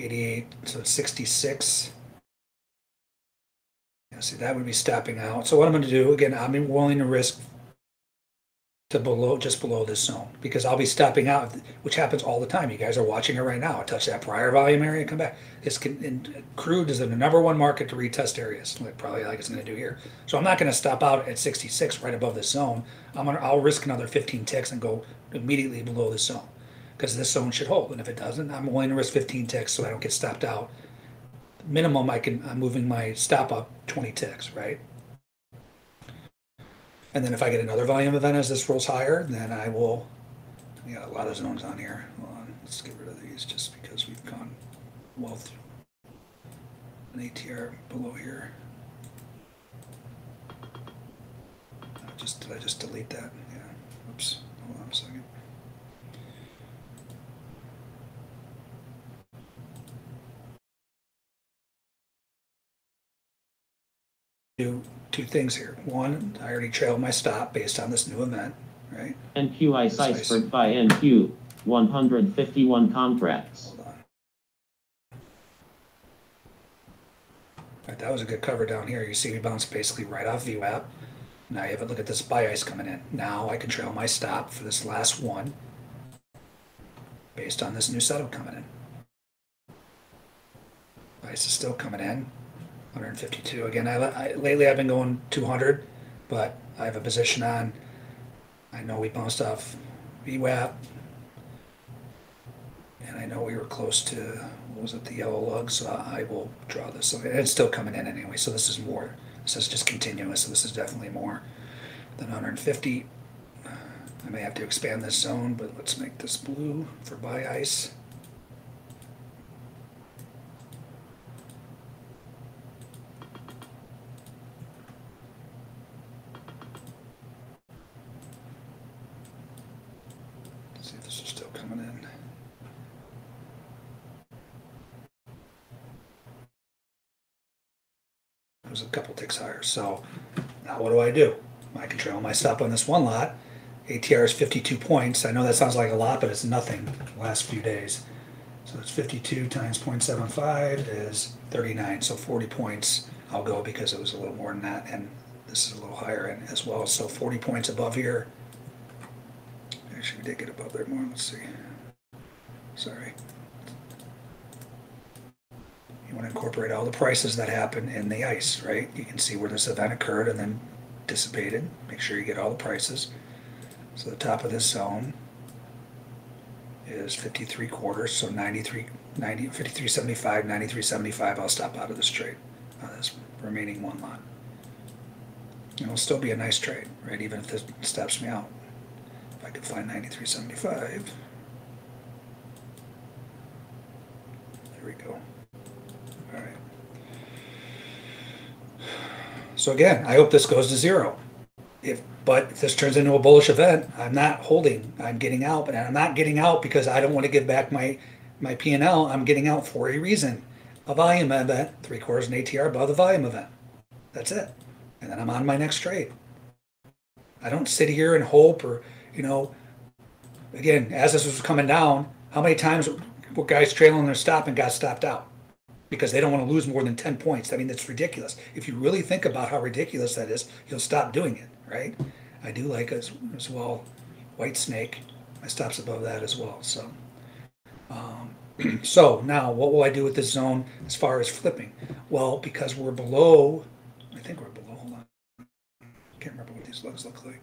88, so 66. Yeah, see, that would be stopping out. So what I'm going to do, again, I'm willing to risk to below, just below this zone, because I'll be stopping out, which happens all the time. You guys are watching it right now. I touch that prior volume area, come back. It's and crude is the number one market to retest areas, like probably like it's going to do here. So I'm not going to stop out at 66 right above this zone. I'm gonna, I'll risk another 15 ticks and go immediately below this zone, because this zone should hold. And if it doesn't, I'm willing to risk 15 ticks so I don't get stopped out. Minimum, I can, I'm moving my stop up 20 ticks, right? And then if I get another volume event as this rolls higher, then I will, got a lot of zones on here. Hold on, let's get rid of these just because we've gone well through an ATR below here. Uh, Just, did I just delete that? Yeah, oops, hold on a second. Do two things here. One, I already trailed my stop based on this new event, right? NQI. Cipher by NQ. 151 contracts. Hold on. Right, that was a good cover down here. You see we bounced basically right off VWAP. Now you have a look at this buy ice coming in. Now I can trail my stop for this last one based on this new setup coming in. Ice is still coming in. 152 again. I, I lately I've been going 200, but I have a position on. I know we bounced off VWAP, and I know we were close to what was it the yellow lug, so I will draw this. It's still coming in anyway. So this is more. This is just continuous. So this is definitely more than 150. I may have to expand this zone, but let's make this blue for buy ice. See if this is still coming in. It was a So now what do I do? I can trail my stop on this one lot. ATR is 52 points. I know that sounds like a lot, but it's nothing last few days. So it's 52 times 0.75 is 39. So 40 points I'll go because it was a little more than that. And this is a little higher end as well. So 40 points above here. Actually, we did get above there more. Let's see. Sorry. You want to incorporate all the prices that happen in the ice, right? You can see where this event occurred and then dissipated. Make sure you get all the prices. So the top of this zone is 53 quarters, so 93, 90, 53.75, 93.75. I'll stop out of this trade on uh, this remaining one lot. And it'll still be a nice trade, right? Even if this stops me out. If I could find 93.75. There we go. So again, I hope this goes to zero. if but if this turns into a bullish event, I'm not holding. I'm getting out, but I'm not getting out because I don't want to give back my my P and L. I'm getting out for a reason. A volume event, three quarters an ATR above the volume event. That's it, and then I'm on my next trade. I don't sit here and hope or you know. Again, as this was coming down, how many times were guys trailing their stop and got stopped out? Because they don't want to lose more than 10 points. I mean, that's ridiculous. If you really think about how ridiculous that is, you'll stop doing it right? I do like as, as well white snake. My stop's above that as well. So, um, so now what will I do with this zone as far as flipping? Well, because we're below, I think we're below. Hold on, I can't remember what these lugs look like.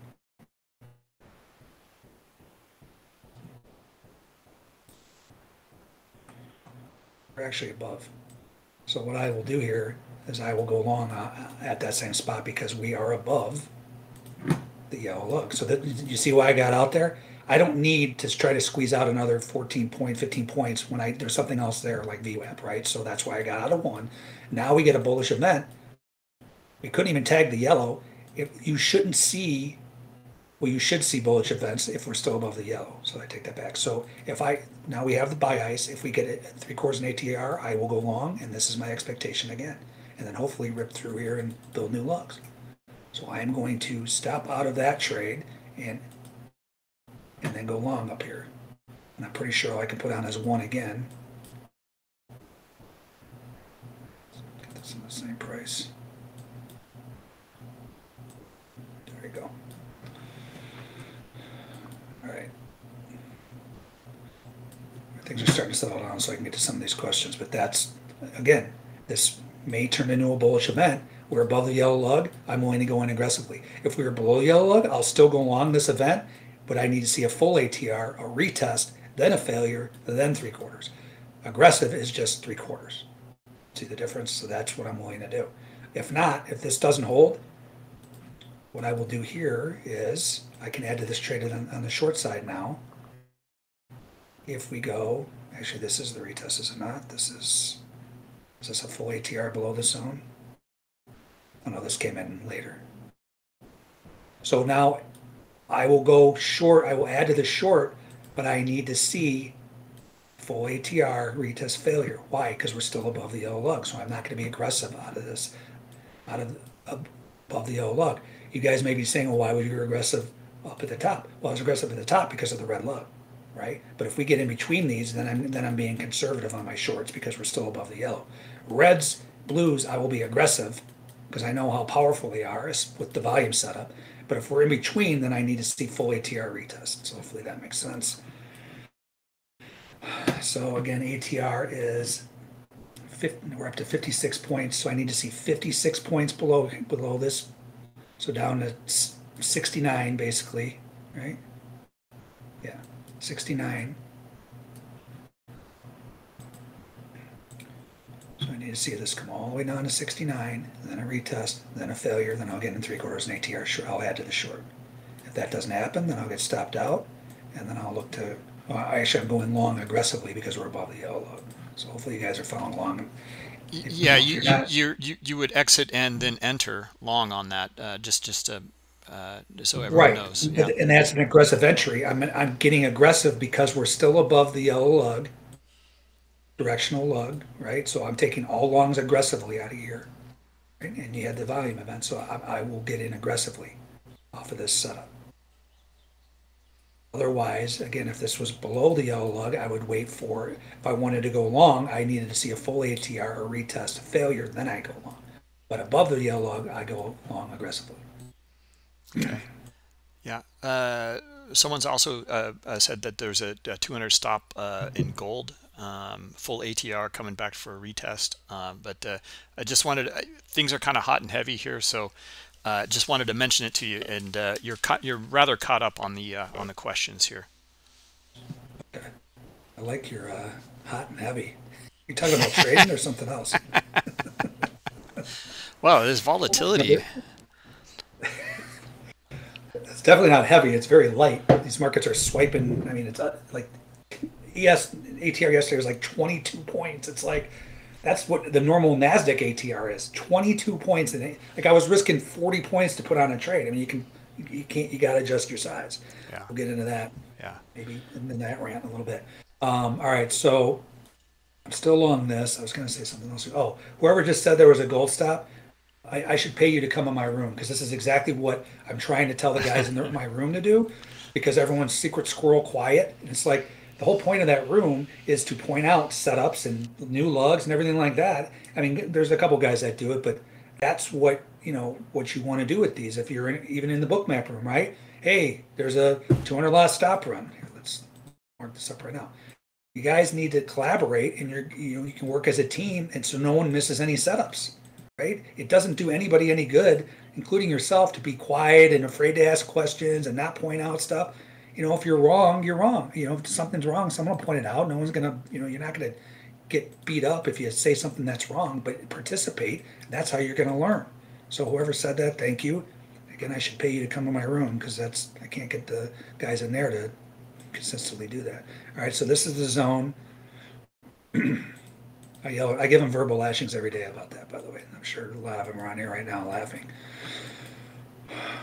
We're actually above. So what I will do here is I will go long uh, at that same spot because we are above the yellow lug. So that you see why I got out there. I don't need to try to squeeze out another 14 point, 15 points when I there's something else there like VWAP, right? So that's why I got out of one. Now we get a bullish event. We couldn't even tag the yellow. If you shouldn't see, well, you should see bullish events if we're still above the yellow. So I take that back. So if I now we have the buy ice. If we get it at three quarters in ATR, I will go long, and this is my expectation again. And then hopefully rip through here and build new lugs. So I am going to stop out of that trade and and then go long up here. And I'm pretty sure I can put on as one again. Get this in the same price. There we go. All right. Things are starting to settle down so I can get to some of these questions. But that's, again, this may turn into a bullish event we're above the yellow lug, I'm willing to go in aggressively. If we are below the yellow lug, I'll still go along this event, but I need to see a full ATR, a retest, then a failure, then three quarters. Aggressive is just three quarters. See the difference? So that's what I'm willing to do. If not, if this doesn't hold, what I will do here is I can add to this trade on, on the short side now. If we go, actually this is the retest, is it not? This is, is this a full ATR below the zone? Oh no, this came in later. So now I will go short, I will add to the short, but I need to see full ATR retest failure. Why? Because we're still above the yellow lug. So I'm not going to be aggressive out of this, out of above the yellow lug. You guys may be saying, well, why would you aggressive up at the top? Well, I was aggressive at the top because of the red lug, right? But if we get in between these, then I'm then I'm being conservative on my shorts because we're still above the yellow. Reds, blues, I will be aggressive because I know how powerful they are with the volume setup. But if we're in between, then I need to see full ATR retest. So hopefully that makes sense. So again, ATR is 50, we're up to 56 points. So I need to see 56 points below below this. So down to 69 basically, right? Yeah, 69. So I need to see this come all the way down to 69, then a retest, then a failure, then I'll get in three quarters and ATR short. I'll add to the short. If that doesn't happen, then I'll get stopped out, and then I'll look to. Well, actually, I'm going long aggressively because we're above the yellow lug. So hopefully you guys are following along. If, yeah, you, you, you, you, you would exit and then enter long on that, uh, just just to, uh, so everyone right. knows. Yeah. And that's an aggressive entry. I'm I'm getting aggressive because we're still above the yellow lug directional lug, right? So I'm taking all longs aggressively out of here. Right? And you had the volume event, so I, I will get in aggressively off of this setup. Otherwise, again, if this was below the yellow lug, I would wait for, if I wanted to go long, I needed to see a full ATR or retest failure, then I go long. But above the yellow lug, I go long aggressively. Okay. Yeah. Uh, someone's also uh, uh said that there's a, a 200 stop uh, in gold um, full ATR coming back for a retest. Uh, but uh, I just wanted things are kind of hot and heavy here, so uh, just wanted to mention it to you. And uh, you're you're rather caught up on the uh, on the questions here. Okay. I like your uh, hot and heavy. You talking about trading or something else? well, there's volatility. Definitely not heavy. It's very light. These markets are swiping. I mean, it's like ES ATR yesterday was like 22 points. It's like that's what the normal Nasdaq ATR is. 22 points, and like I was risking 40 points to put on a trade. I mean, you can you can't, you got to adjust your size. Yeah. We'll get into that Yeah. maybe in that rant a little bit. Um, all right, so I'm still on this. I was going to say something else. Oh, whoever just said there was a gold stop, I, I should pay you to come in my room because this is exactly what I'm trying to tell the guys in the, my room to do because everyone's secret squirrel quiet. And it's like the whole point of that room is to point out setups and new lugs and everything like that. I mean, there's a couple guys that do it, but that's what you know what you want to do with these. If you're in, even in the bookmap room, right? Hey, there's a 200 lot stop run. Here, let's mark this up right now. You guys need to collaborate, and you're you know you can work as a team, and so no one misses any setups, right? It doesn't do anybody any good, including yourself, to be quiet and afraid to ask questions and not point out stuff. You know, if you're wrong, you're wrong. You know, if something's wrong, someone will point it out. No one's gonna, you know, you're not gonna get beat up if you say something that's wrong, but participate. That's how you're gonna learn. So whoever said that, thank you. Again, I should pay you to come to my room because that's I can't get the guys in there to consistently do that. All right, so this is the zone. I yell, I give them verbal lashings every day about that, by the way. I'm sure a lot of them are on here right now laughing.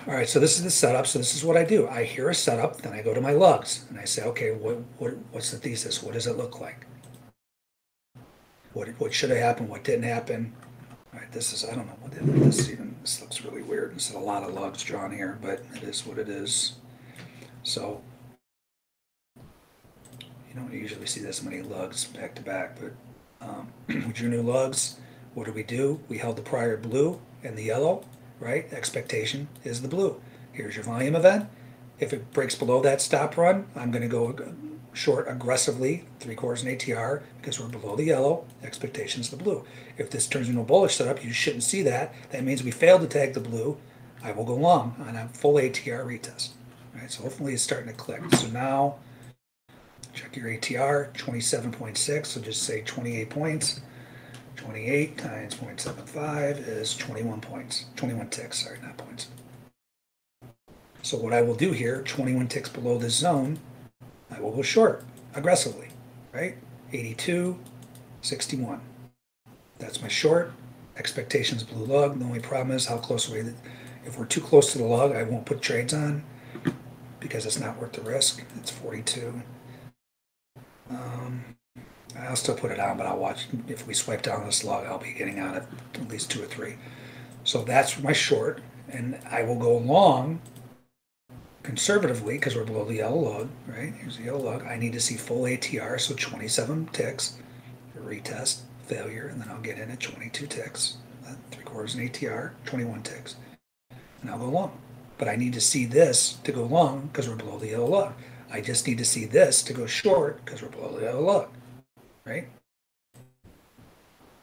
All right, so this is the setup. So this is what I do. I hear a setup, then I go to my lugs and I say, okay, what, what what's the thesis? What does it look like? What what should have happened? What didn't happen? All right, this is I don't know what did this even this looks really weird. Is a lot of lugs drawn here, but it is what it is. So you don't usually see this many lugs back to back, but um, we drew new lugs. What do we do? We held the prior blue and the yellow, right? Expectation is the blue. Here's your volume event. If it breaks below that stop run, I'm going to go short aggressively, three quarters and ATR, because we're below the yellow. Expectation is the blue. If this turns into a bullish setup, you shouldn't see that. That means we failed to tag the blue. I will go long on a full ATR retest. Right, so hopefully it's starting to click. So now check your ATR, 27.6, so just say 28 points. 28 times 0.75 is 21 points, 21 ticks, sorry, not points. So what I will do here, 21 ticks below this zone, I will go short aggressively, right? 82, 61. That's my short. Expectations blue lug. The only problem is how close we. If we're too close to the lug, I won't put trades on because it's not worth the risk. It's 42. Um, I'll still put it on, but I'll watch. If we swipe down this log, I'll be getting out of at least two or three. So that's my short, and I will go long conservatively because we're below the yellow log, right? Here's the yellow log. I need to see full ATR, so 27 ticks, retest, failure, and then I'll get in at 22 ticks, three quarters an ATR, 21 ticks, and I'll go long. But I need to see this to go long because we're below the yellow log. I just need to see this to go short because we're below the yellow lug, right?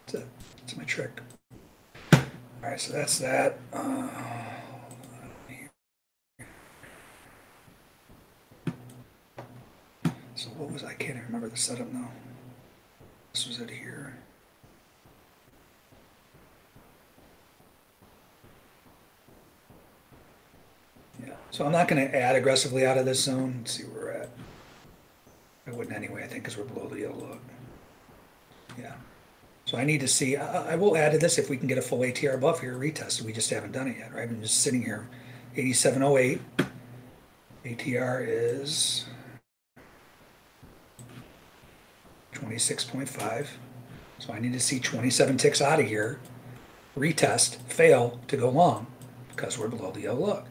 That's it. That's my trick. All right, so that's that. Uh, so what was I? Can't even remember the setup now. This was it here. Yeah. So I'm not going to add aggressively out of this zone. Let's see where we're at. I wouldn't anyway, I think, because we're below the yellow lug. Yeah. So I need to see, I, I will add to this if we can get a full ATR above here, retest. We just haven't done it yet, right? I'm just sitting here. 8708. ATR is 26.5. So I need to see 27 ticks out of here, retest, fail to go long because we're below the yellow look.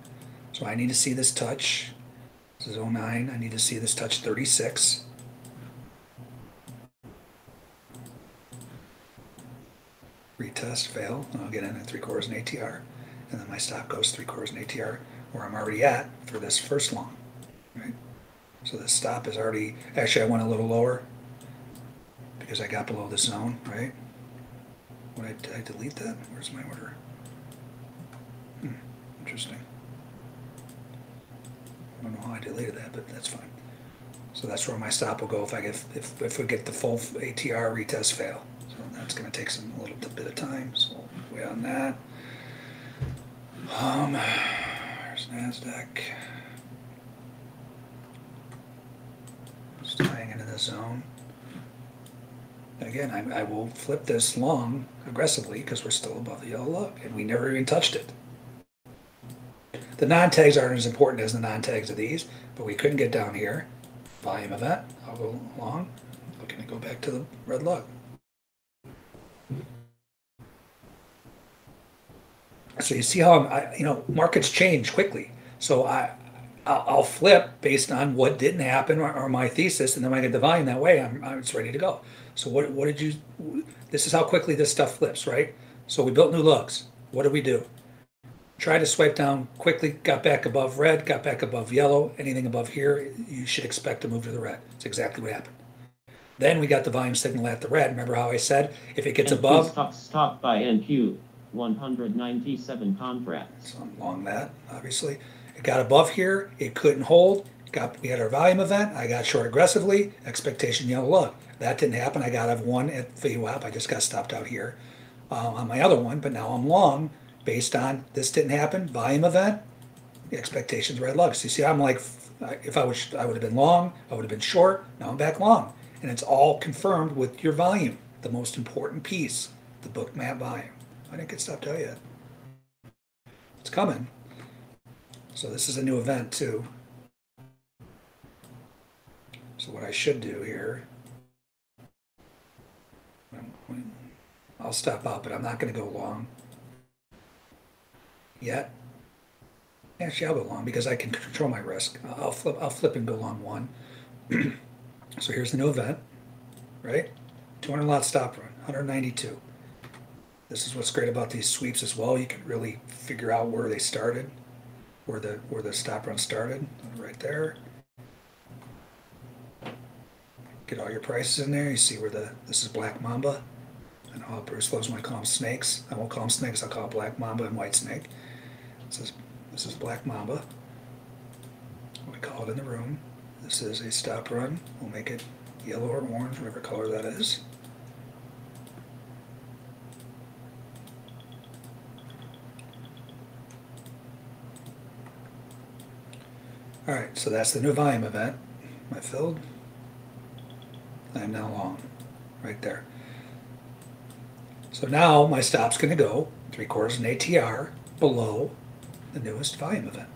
So I need to see this touch. This is 09. I need to see this touch 36. Retest, fail. I'll get in at three quarters and ATR. And then my stop goes three quarters and ATR where I'm already at for this first long. Right? So the stop is already, actually I went a little lower because I got below the zone, right? Would I, I delete that? Where's my order? Hmm, interesting. I don't know how I deleted that, but that's fine. So that's where my stop will go if I get if, if we get the full ATR retest fail. So that's going to take some a bit of time. So we'll wait on that. Um, there's Nasdaq. It's tying into the zone. Again, I, I will flip this long aggressively because we're still above the yellow lug and we never even touched it. The non-tags aren't as important as the non-tags of these, but we couldn't get down here. Volume event, I'll go along, looking to go back to the red lug. So you see how I'm, I, you know, markets change quickly. So I, I'll, flip based on what didn't happen or, or my thesis, and then when I get the volume that way, I'm, I'm it's ready to go. So what, what did you? This is how quickly this stuff flips, right? So we built new lugs. What did we do? Tried to swipe down quickly, got back above red, got back above yellow. Anything above here, you should expect to move to the red. It's exactly what happened. Then we got the volume signal at the red. Remember how I said if it gets NQ above, Stop, stop by NQ. 197 contracts. so along that, obviously. It got above here, it couldn't hold. Got we had our volume event. I got short aggressively, expectation yellow lug. That didn't happen. I got out of one at VWAP. I just got stopped out here um, on my other one, but now I'm long based on this didn't happen. Volume event, expectations red lug. So you see, I'm like, if I was, I would have been long. I would have been short. Now I'm back long, and it's all confirmed with your volume, the most important piece, the book Bookmap volume. I didn't get stopped out yet. It's coming. So this is a new event too. So what I should do here, I'll step up, but I'm not going to go long yet. Actually, I'll go long because I can control my risk. I'll flip. I'll flip and go long one. so here's the new event, right? 200 lot stop run, 192. This is what's great about these sweeps as well. You can really figure out where they started, where the where the stop run started, right there. Get all your prices in there. You see where the this is Black Mamba. Know how Bruce loves when I call them snakes. I won't call them snakes. I'll call it Black Mamba and White Snake. This is this is Black Mamba. We call it in the room. This is a stop run. We'll make it yellow or orange, whatever color that is. All right, so that's the new volume event. I filled? I am now long, right there. So now my stop's going to go three quarters an ATR below the newest volume event.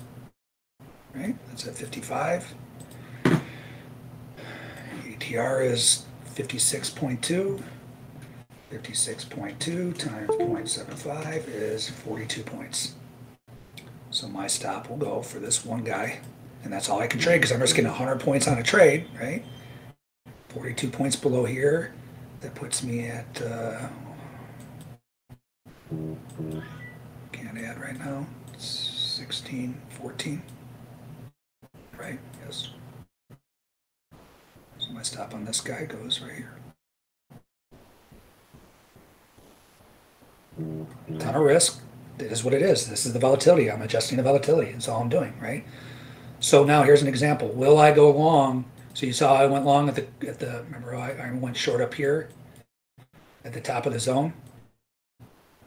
Right? That's at 55. ATR is 56.2. 56.2 times 0.75 is 42 points. So my stop will go for this one guy and that's all I can trade because I'm risking 100 points on a trade, right? 42 points below here. That puts me at, uh, can't add right now, 16, 14, right? Yes. So my stop on this guy goes right here. Ton of risk. It is what it is. This is the volatility. I'm adjusting the volatility. That's all I'm doing, right? So now here's an example. Will I go long? So you saw I went long at the at the remember I, I went short up here at the top of the zone.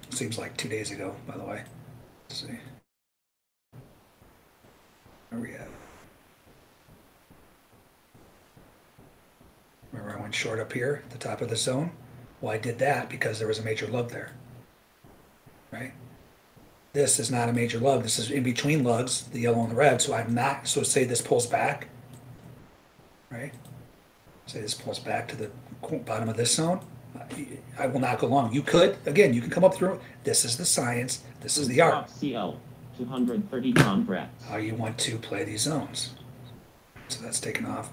Seems like two days ago, by the way. Let's see. Where we at? Remember I went short up here at the top of the zone? Well, I did that because there was a major lug there. Right? This is not a major lug. This is in between lugs, the yellow and the red. So I'm not, so say this pulls back, right? Say this pulls back to the bottom of this zone. I will not go long. You could, again, you can come up through, this is the science, this is the art. CL, 230 contracts. How you want to play these zones. So that's taken off.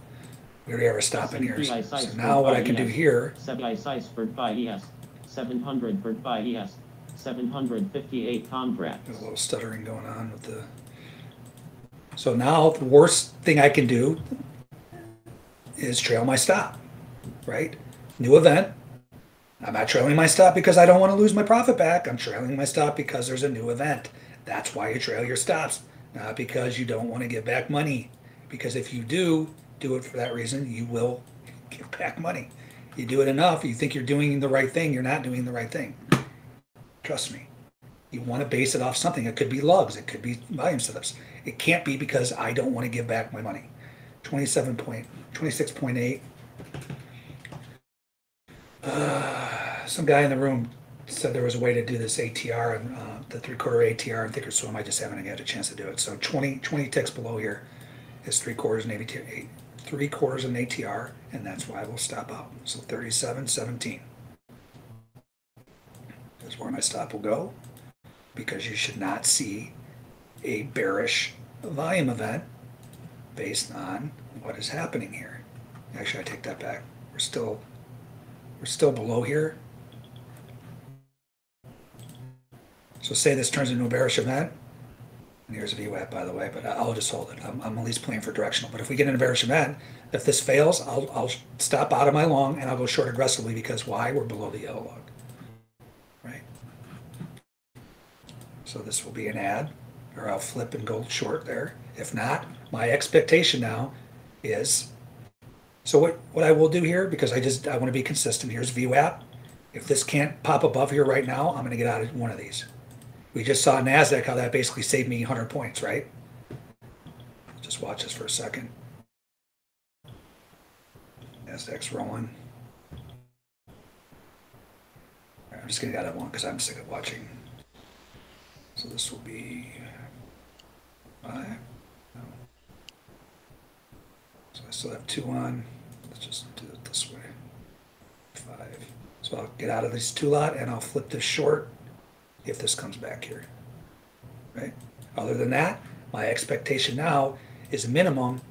We already have a stop in here. So now what I can do here, 7 size for 5 ES, 700 for 5 ES, 758 contracts. There's a little stuttering going on with the. So now the worst thing I can do is trail my stop, right? New event. I'm not trailing my stop because I don't want to lose my profit back. I'm trailing my stop because there's a new event. That's why you trail your stops, not because you don't want to give back money. Because if you do do it for that reason, you will give back money. You do it enough, you think you're doing the right thing, you're not doing the right thing. Trust me. You want to base it off something. It could be lugs. It could be volume setups. It can't be because I don't want to give back my money. 27 point, 26.8. Uh, some guy in the room said there was a way to do this ATR and uh, the three quarter ATR and Thinkorswim. I just haven't had a chance to do it. So 20, 20 ticks below here is three quarters and ATR, three quarters and ATR, and that's why we'll stop out. So 37.17 where my stop will go because you should not see a bearish volume event based on what is happening here. Actually, I take that back. We're still we're still below here. So say this turns into a bearish event. And here's a VWAP, by the way, but I'll just hold it. I'm, I'm at least playing for directional. But if we get in a bearish event, if this fails, I'll, I'll stop out of my long and I'll go short aggressively because why? We're below the yellow log. So this will be an ad, or I'll flip and go short there. If not, my expectation now is so what, what I will do here, because I just I want to be consistent, here's VWAP. If this can't pop above here right now, I'm going to get out of one of these. We just saw NASDAQ how that basically saved me 100 points, right? Just watch this for a second. NASDAQ's rolling. I'm just going to get out of one because I'm sick of watching. So this will be five. No. So I still have two on. Let's just do it this way. Five. So I'll get out of this two lot and I'll flip this short if this comes back here. Right? Other than that, my expectation now is minimum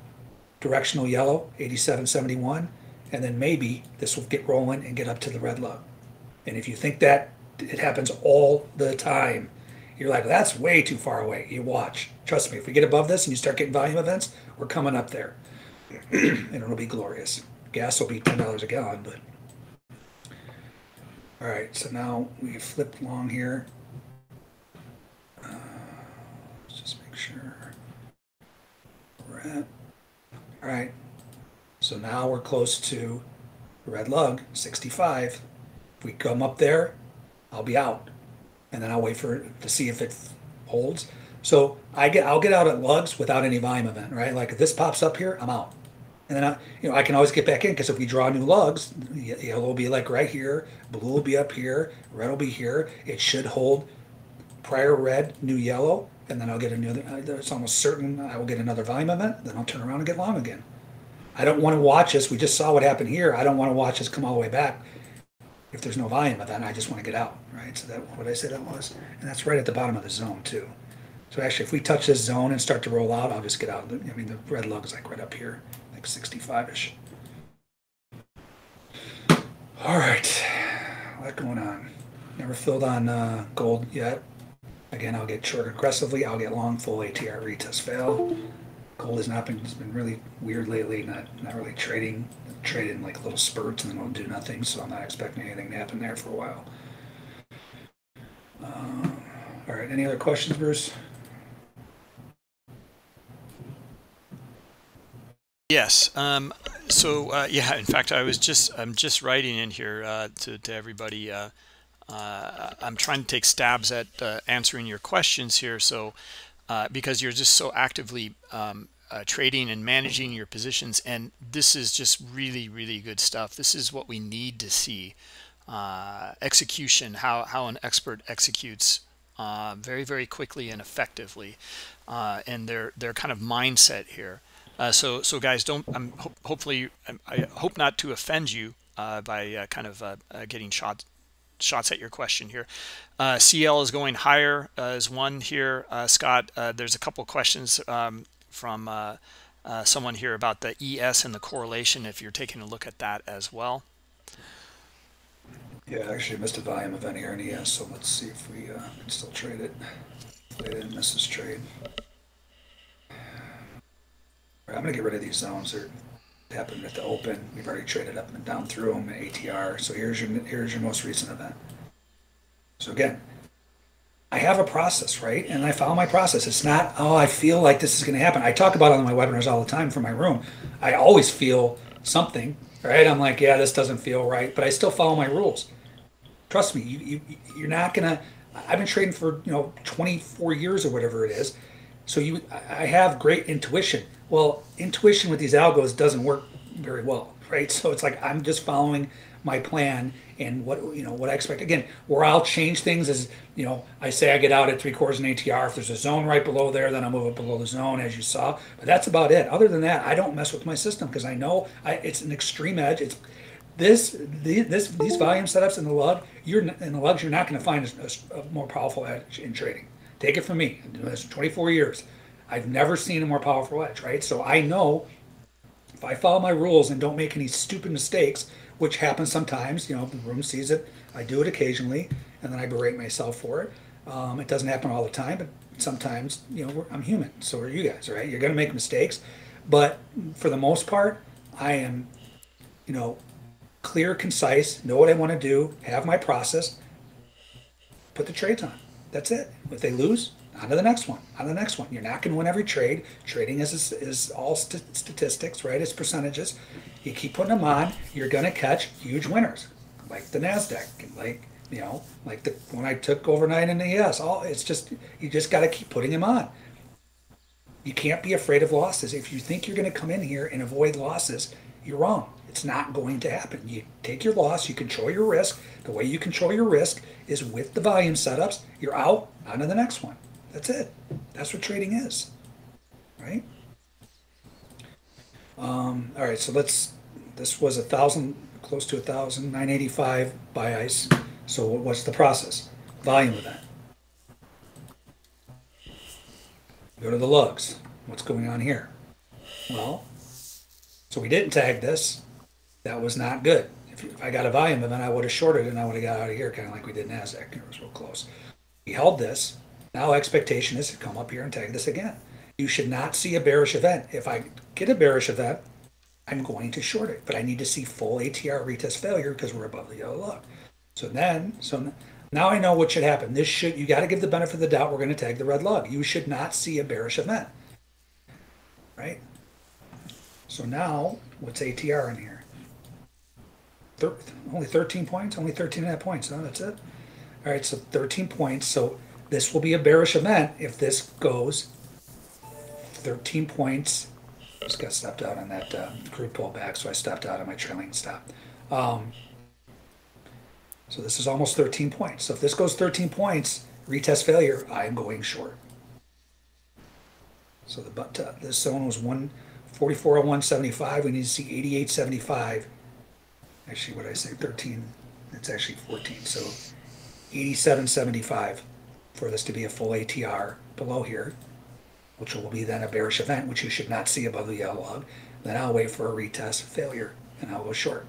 directional yellow, 87.71, and then maybe this will get rolling and get up to the red lug. And if you think that it happens all the time, you're like, that's way too far away. You watch. Trust me, if we get above this and you start getting volume events, we're coming up there. and it'll be glorious. Gas will be $10 a gallon, but. All right, so now we flipped long here. Uh, let's just make sure we're at. All right, so now we're close to red lug, 65. If we come up there, I'll be out. And then I'll wait for it to see if it holds. So I get I'll get out at lugs without any volume event, right? Like if this pops up here, I'm out. And then I, you know I can always get back in because if we draw new lugs, yellow will be like right here, blue will be up here, red will be here. It should hold prior red, new yellow, and then I'll get another. Uh, it's almost certain I will get another volume event. Then I'll turn around and get long again. I don't want to watch this. We just saw what happened here. I don't want to watch this come all the way back. If there's no volume of that, I just want to get out, right? So that what I said that was, and that's right at the bottom of the zone too. So actually, if we touch this zone and start to roll out, I'll just get out. I mean, the red lug is like right up here, like 65-ish. All right, a lot going on. Never filled on uh, gold yet. Again, I'll get short aggressively. I'll get long full ATR retest fail. Gold has not been it's been really weird lately. Not not really trading. Traded in like little spurts and then will do nothing. So I'm not expecting anything to happen there for a while. Uh, all right. Any other questions, Bruce? Yes. Um, so uh, yeah, in fact, I was just I'm just writing in here uh, to to everybody. Uh, uh I'm trying to take stabs at uh, answering your questions here. So uh, because you're just so actively um, trading and managing your positions, and this is just really really good stuff. This is what we need to see. Uh, execution, how how an expert executes uh, very very quickly and effectively, and their their kind of mindset here. Uh, so, so guys, don't. I'm ho hopefully I hope not to offend you uh, by uh, kind of uh, uh, getting shots shots at your question here. Uh, CL is going higher as one here, Uh, Scott. there's a couple questions um, from uh, uh, someone here about the ES and the correlation. If you're taking a look at that as well. Yeah, I actually missed a volume event here in ES, so let's see if we uh, can still trade it. They didn't miss this trade. I'm going to get rid of these zones They're happened at the open. We've already traded up and down through them ATR. So here's your here's your most recent event. So again, I have a process, right? And I follow my process. It's not, oh, I feel like this is going to happen. I talk about it on my webinars all the time from my room. I always feel something, right? I'm like, yeah, this doesn't feel right, but I still follow my rules. Trust me, you, you you're not gonna. I've been trading for you know 24 years or whatever it is. So you, I have great intuition. Well, intuition with these algos doesn't work very well, right? So it's like I'm just following my plan and what you know what I expect. Again, where I'll change things is you know I say I get out at three quarters in ATR. If there's a zone right below there, then I'll move it below the zone as you saw. But that's about it. Other than that, I don't mess with my system because I know I, it's an extreme edge. It's this, the, this these volume setups in the lug. You're in the lugs. You're not going to find a, a, a more powerful edge in trading. Take it from me. I've been doing this for 24 years. I've never seen a more powerful edge. Right. So I know if I follow my rules and don't make any stupid mistakes which happens sometimes. You know, the room sees it. I do it occasionally, and then I berate myself for it. Um, it doesn't happen all the time, but sometimes, you know, I'm human. So are you guys, right? You're going to make mistakes, but for the most part, I am, you know, clear, concise, know what I want to do, have my process, put the trades on. That's it. If they lose, on to the next one, on to the next one. You're not going to win every trade. Trading is, is all st- statistics, right? It's percentages. You keep putting them on, you're going to catch huge winners, like the Nasdaq, like you know, like the when I took overnight in the ES. All it's just you just got to keep putting them on. You can't be afraid of losses. If you think you're going to come in here and avoid losses, you're wrong. It's not going to happen. You take your loss, you control your risk. The way you control your risk is with the volume setups. You're out, on to the next one. That's it. That's what trading is, right? Um, all right, so let's. This was a thousand, close to a thousand, nine eighty-five by ice. So what's the process? Volume of that. Go to the lugs. What's going on here? Well, so we didn't tag this. That was not good. If, if I got a volume event, I would have shorted and I would have got out of here, kind of like we did Nasdaq. It was real close. We held this. Now expectation is to come up here and tag this again. You should not see a bearish event. If I get a bearish event, I'm going to short it, but I need to see full ATR retest failure because we're above the yellow lug. So then, so now I know what should happen. This should, you got to give the benefit of the doubt. We're going to tag the red lug. You should not see a bearish event, right? So now, what's ATR in here? Thir- only 13 points, only 13 and a half points. No, that's it. All right, so 13 points. So this will be a bearish event if this goes 13 points. Just got stopped out on that uh, crude pullback, so I stopped out on my trailing stop. Um, so this is almost 13 points. So if this goes 13 points, retest failure, I'm going short. So the but uh, this zone was 144.0175. We need to see 88.75. Actually, what I say? 13. It's actually 14. So 87.75 for this to be a full ATR below here, which will be then a bearish event, which you should not see above the yellow lug. Then I'll wait for a retest failure and I'll go short.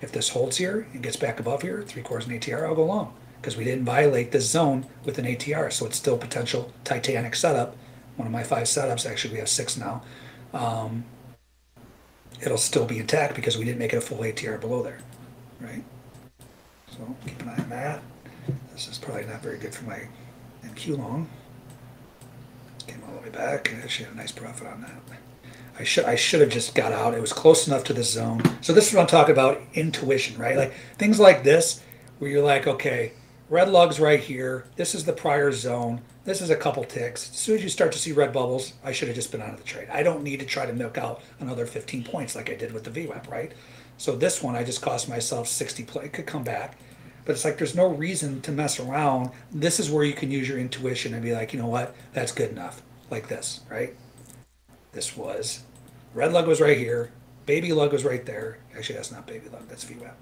If this holds here and gets back above here, three quarters an ATR, I'll go long because we didn't violate this zone with an ATR. So it's still potential Titanic setup. One of my five setups, actually, we have six now. Um, it'll still be intact because we didn't make it a full ATR below there, right? So keep an eye on that. This is probably not very good for my NQ long. Came all the way back. I actually had a nice profit on that. I should I should have just got out. It was close enough to the zone. So this is what I'm talking about, intuition, right? Like things like this, where you're like, okay, red lugs right here. This is the prior zone. This is a couple ticks. As soon as you start to see red bubbles, I should have just been out of the trade. I don't need to try to milk out another 15 points like I did with the VWAP, right? So this one, I just cost myself 60 play. It could come back. But it's like there's no reason to mess around. This is where you can use your intuition and be like, you know what, that's good enough. Like this, right? This was red lug was right here, baby lug was right there. Actually, that's not baby lug, that's VWAP,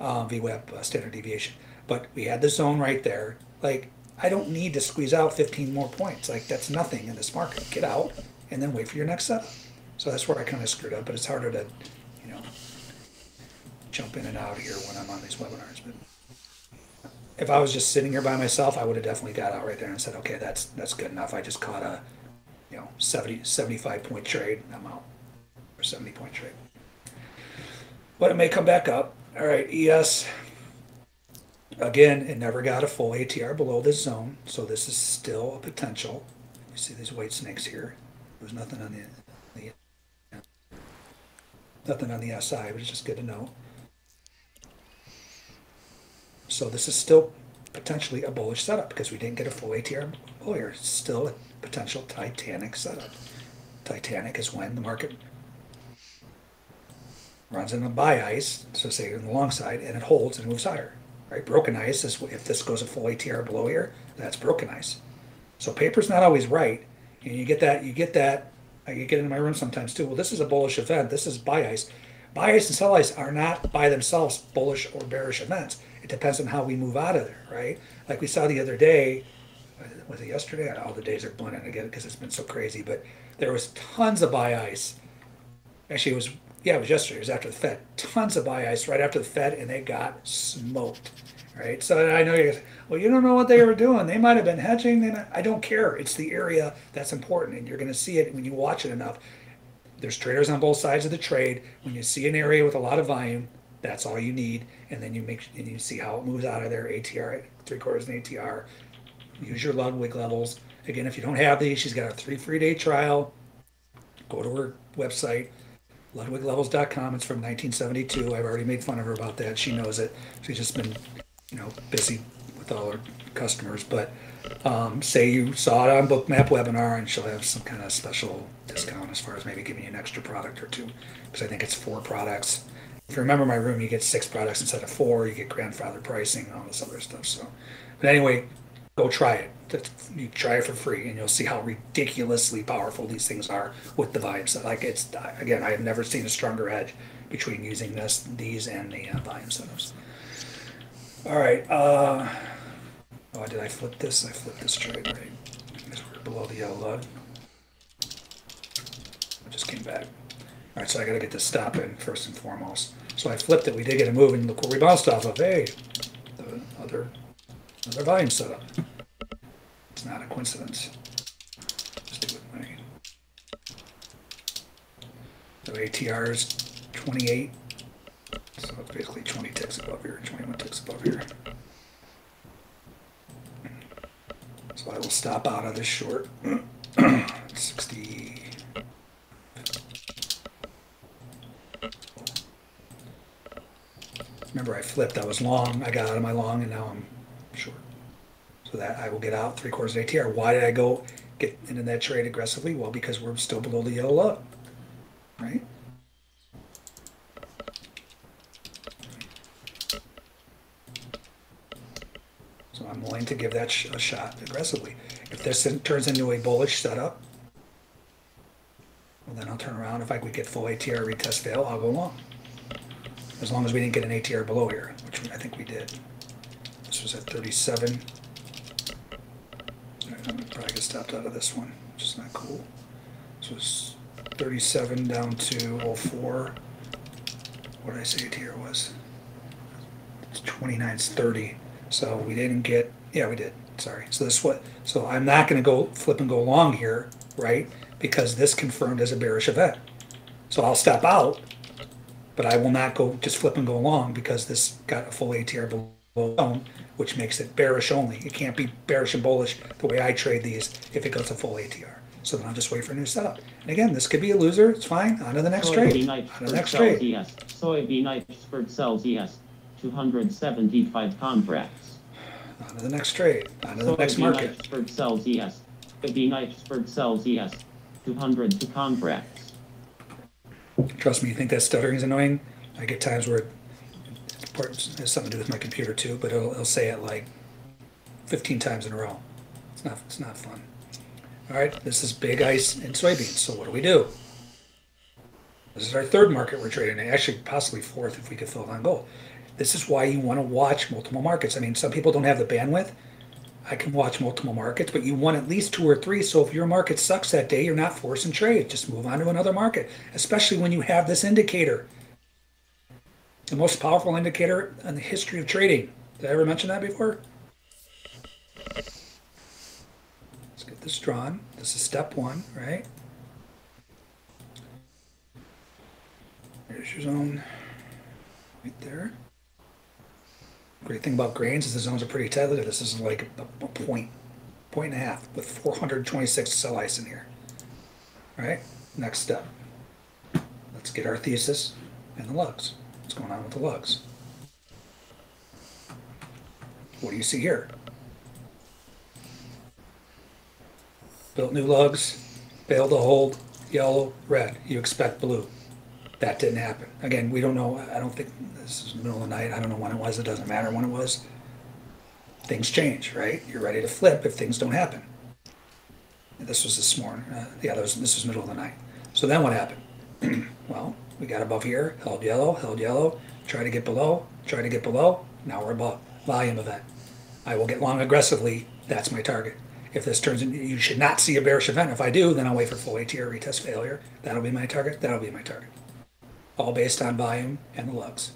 uh, VWAP uh, standard deviation. But we had the zone right there. Like I don't need to squeeze out 15 more points. Like that's nothing in this market. Get out and then wait for your next setup. So that's where I kind of screwed up. But it's harder to, you know, jump in and out here when I'm on these webinars. But if I was just sitting here by myself, I would have definitely got out right there and said, okay, that's that's good enough. I just caught a, you know, 70, 75 point trade. I'm out. Or 70 point trade. But it may come back up. All right, ES. Again, it never got a full ATR below this zone, so this is still a potential. You see these white snakes here. There's nothing on the, the nothing on the SI, but it's just good to know. So this is still potentially a bullish setup because we didn't get a full ATR below here. It's still a potential Titanic setup. Titanic is when the market runs in a buy ice, so say on the long side, and it holds and moves higher. Right? Broken ice is if this goes a full ATR below here, that's broken ice. So paper's not always right, and you get that. You get that. You get in my room sometimes too. Well, this is a bullish event. This is buy ice. Buy ice and sell ice are not by themselves bullish or bearish events. It depends on how we move out of there, right? Like we saw the other day. Uh, was it yesterday? All the days are blending again because it's been so crazy. But there was tons of buy ice. Actually, it was yeah, it was yesterday. It was after the Fed. Tons of buy ice right after the Fed, and they got smoked. Right. So I know you. Well, you don't know what they were doing. They might have been hedging. They might, I don't care. It's the area that's important, and you're going to see it when you watch it enough. There's traders on both sides of the trade. When you see an area with a lot of volume, that's all you need, and then you make and you see how it moves out of there. ATR three quarters and ATR. Use your Ludwig levels. Again, if you don't have these, she's got a three free day trial. Go to her website LudwigLevels.com. It's from 1972. I've already made fun of her about that. She knows it. She's just been, you know, busy with all her customers. But um, say you saw it on Bookmap webinar, and she'll have some kind of special discount as far as maybe giving you an extra product or two, because I think it's four products. If you remember my room, you get six products instead of four. You get grandfather pricing, and all this other stuff. So, but anyway, go try it. You try it for free, and you'll see how ridiculously powerful these things are with the vibes. Like it's again, I have never seen a stronger edge between using this, these, and the uh, volume setups. All right. Uh, oh, did I flip this? I flipped this trade right. Because we're below the yellow lug. I just came back. All right, so I got to get this stop in first and foremost. So I flipped it. We did get a move, and look where we bounced off of. Hey, the other another volume setup. It's not a coincidence. Stick my so ATR is 28. So it's basically 20 ticks above here, 21 ticks above here. So I will stop out of this short. 60. Remember I flipped, I was long, I got out of my long and now I'm short. So that I will get out three quarters of ATR. Why did I go get into that trade aggressively? Well, because we're still below the yellow lug, right? So I'm willing to give that sh a shot aggressively. If this in, turns into a bullish setup, well, then I'll turn around. If I could get full ATR retest fail, I'll go long. As long as we didn't get an ATR below here, which I think we did. This was at 37. I'm probably get stopped out of this one, which is not cool. So it's 37 down to 04. What did I say ATR was? 29, it's 30. So we didn't get, yeah, we did. Sorry. So this is what, so I'm not going to go flip and go long here, right? Because this confirmed as a bearish event. So I'll step out, but I will not go just flip and go long because this got a full ATR below, which makes it bearish only. It can't be bearish and bullish the way I trade these if it goes a full ATR. So then I'll just wait for a new setup. And again, this could be a loser. It's fine. On to the next trade. On to the next trade. Yes. Soybean iceberg sells yes. 275 contracts. On to the next trade. On to the next market. Iceberg sells yes. Soybean iceberg sells yes. 202 contracts. Trust me, you think that stuttering is annoying? I get times where it has something to do with my computer too, but it'll, it'll say it like 15 times in a row. It's not, it's not fun. All right, this is big ice and soybeans. So what do we do? This is our third market we're trading in. Actually, possibly fourth if we could fill it on gold. This is why you want to watch multiple markets. I mean, some people don't have the bandwidth. I can watch multiple markets, but you want at least two or three. So if your market sucks that day, you're not forcing trade. Just move on to another market, especially when you have this indicator. The most powerful indicator in the history of trading. Did I ever mention that before? Let's get this drawn. This is step one, right? There's your zone right there. Great thing about grains is the zones are pretty tight. This is like a, a point, point and a half with 426 cell ice in here. All right, next step. Let's get our thesis and the lugs. What's going on with the lugs? What do you see here? Built new lugs, failed to hold, yellow, red. You expect blue. That didn't happen. Again, we don't know. I don't think this is middle of the night. I don't know when it was. It doesn't matter when it was. Things change, right? You're ready to flip if things don't happen. This was this morning. Uh, yeah, was, this was middle of the night. So then what happened? well, we got above here, held yellow, held yellow, try to get below, try to get below. Now we're above. Volume event. I will get long aggressively. That's my target. If this turns into, you should not see a bearish event. If I do, then I'll wait for full ATR retest failure. That'll be my target. That'll be my target. All based on volume and the lugs.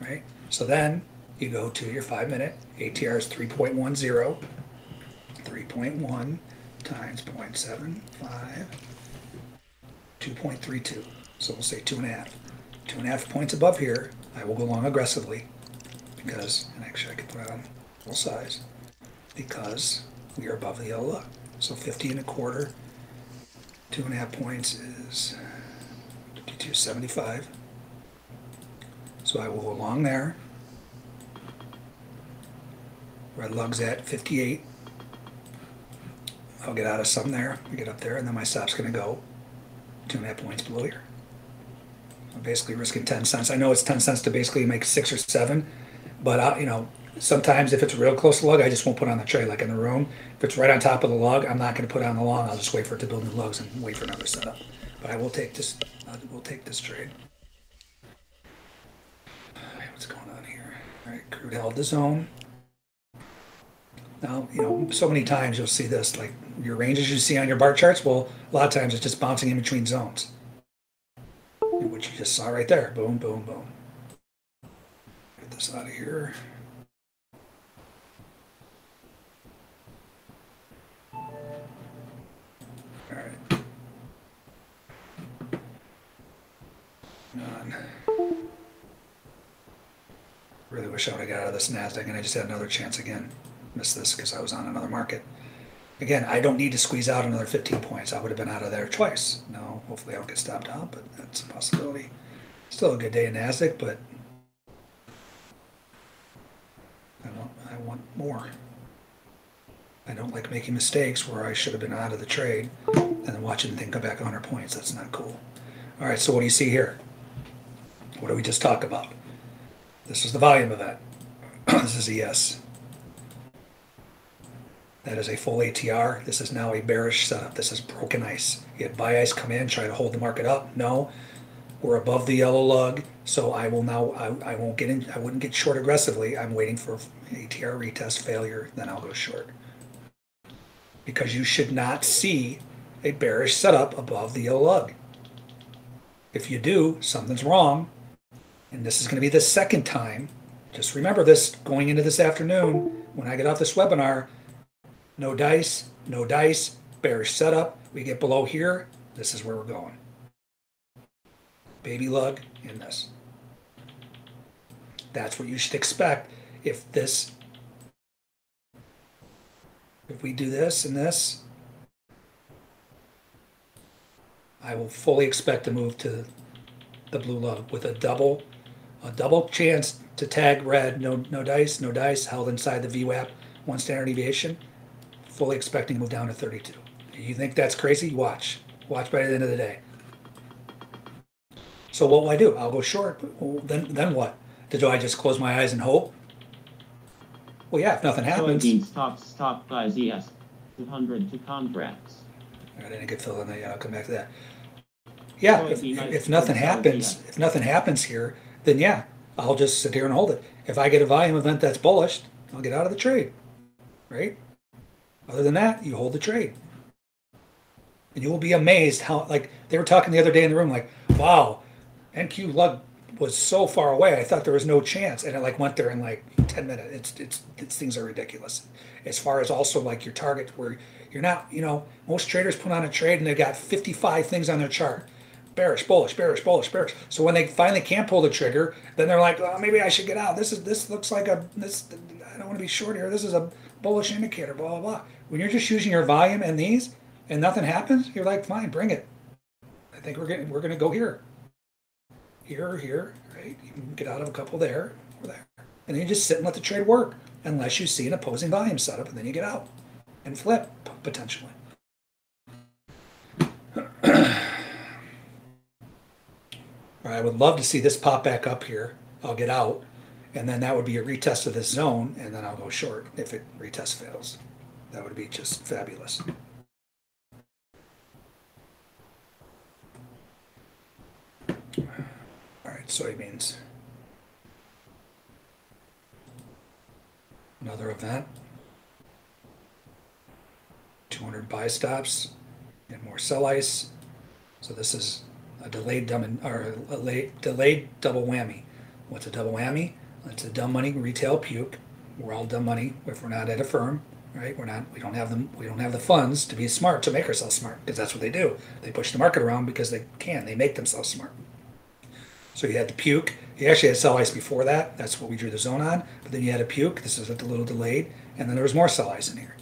Right? So then you go to your five minute. ATR is 3.10. 3.1 times 0.75, 2.32. So we'll say two and a half. Two and a half points above here, I will go long aggressively because, and actually I could put on full size, because we are above the yellow lug. So 50 and a quarter, two and a half points is 52.75. So I will go along there. Red lug's at 58. I'll get out of some there, we get up there, and then my stop's gonna go two and a half points below here. I'm basically risking 10 cents. I know it's 10 cents to basically make six or seven, but I, you know, sometimes if it's real close to lug, I just won't put on the tray. Like in the room, if it's right on top of the lug, I'm not going to put on the long. I'll just wait for it to build new lugs and wait for another setup. But I will take this. We'll take this trade. What's going on here? All right, crude held the zone. Now, you know, so many times you'll see this, like your ranges you see on your bar charts. Well, a lot of times it's just bouncing in between zones, which you just saw right there. Boom, boom, boom. Get this out of here. All right. On. Really wish I would have got out of this NASDAQ and I just had another chance again missed this because I was on another market. Again, I don't need to squeeze out another 15 points. I would have been out of there twice. No, hopefully I don't get stopped out, but that's a possibility. Still a good day in NASDAQ, but I want, I want more. I don't like making mistakes where I should have been out of the trade and then watching the thing come back 100 points. That's not cool. All right, so what do you see here? What did we just talk about? This is the volume event. this is a yes. That is a full ATR. This is now a bearish setup. This is broken ice. You had buy ice come in, try to hold the market up. No, we're above the yellow lug, so I will now. I, I won't get in. I wouldn't get short aggressively. I'm waiting for ATR retest failure. Then I'll go short because you should not see a bearish setup above the yellow lug. If you do, something's wrong. And this is going to be the second time. Just remember this going into this afternoon when I get off this webinar no dice, no dice, bearish setup. We get below here. This is where we're going. Baby lug in this. That's what you should expect if this, if we do this and this, I will fully expect to move to the blue lug with a double, a double chance to tag red. No, no dice, no dice held inside the VWAP, one standard deviation fully expecting to move down to 32. You think that's crazy? Watch. Watch by the end of the day. So what will I do? I'll go short. Then, then what? Do I just close my eyes and hope? Well, yeah, if nothing happens. Soybean stop stop by ZS 200 to contracts. I didn't get filled in that. Yeah, uh, I'll come back to that. Yeah, if, if nothing happens, if nothing happens here, then yeah, I'll just sit here and hold it. If I get a volume event that's bullish, I'll get out of the trade, right? Other than that, you hold the trade. And you will be amazed how, like, they were talking the other day in the room, like, wow, NQ lug was so far away. I thought there was no chance. And it, like, went there in, like, 10 minutes. It's, it's, it's, things are ridiculous. As far as also, like, your target, where you're not, you know, most traders put on a trade and they've got 55 things on their chart bearish, bullish, bearish, bullish, bearish. So when they finally can't pull the trigger, then they're like, oh, maybe I should get out. This is this looks like a this. I don't want to be short here. This is a bullish indicator, blah, blah, blah. When you're just using your volume and these and nothing happens, you're like, fine, bring it. I think we're getting, we're to go here. Here here, right? You can get out of a couple there or there. And then you just sit and let the trade work unless you see an opposing volume setup and then you get out and flip potentially. I would love to see this pop back up here. I'll get out, and then that would be a retest of this zone, and then I'll go short if it retest fails. That would be just fabulous. All right, soybeans. Another event. 200 buy stops and more sell ice. So this is a delayed dumb or a late, delayed double whammy. What's a double whammy? It's a dumb money retail puke. We're all dumb money if we're not at a firm, right? We're not. We don't have them. We don't have the funds to be smart to make ourselves smart because that's what they do. They push the market around because they can. They make themselves smart. So you had the puke. You actually had sell ice before that. That's what we drew the zone on. But then you had a puke. This is a little delayed, and then there was more sell ice in here.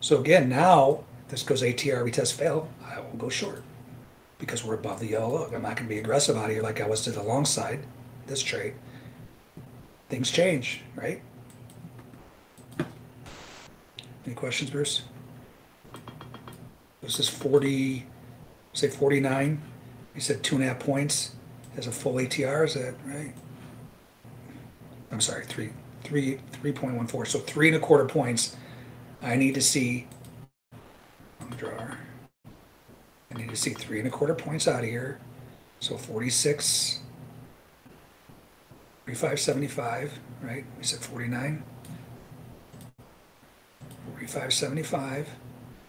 So again, now this goes ATR retest fail. I will go short because we're above the yellow lug. I'm not going to be aggressive out here like I was to the long side this trade. Things change, right? Any questions, Bruce? This is 40, say 49. You said two and a half points as a full ATR. Is that right? I'm sorry, three, three, 3.14. So three and a quarter points. I need to see drawer. I need to see three and a quarter points out of here. So 46, 45.75, right? We said 49. 45.75,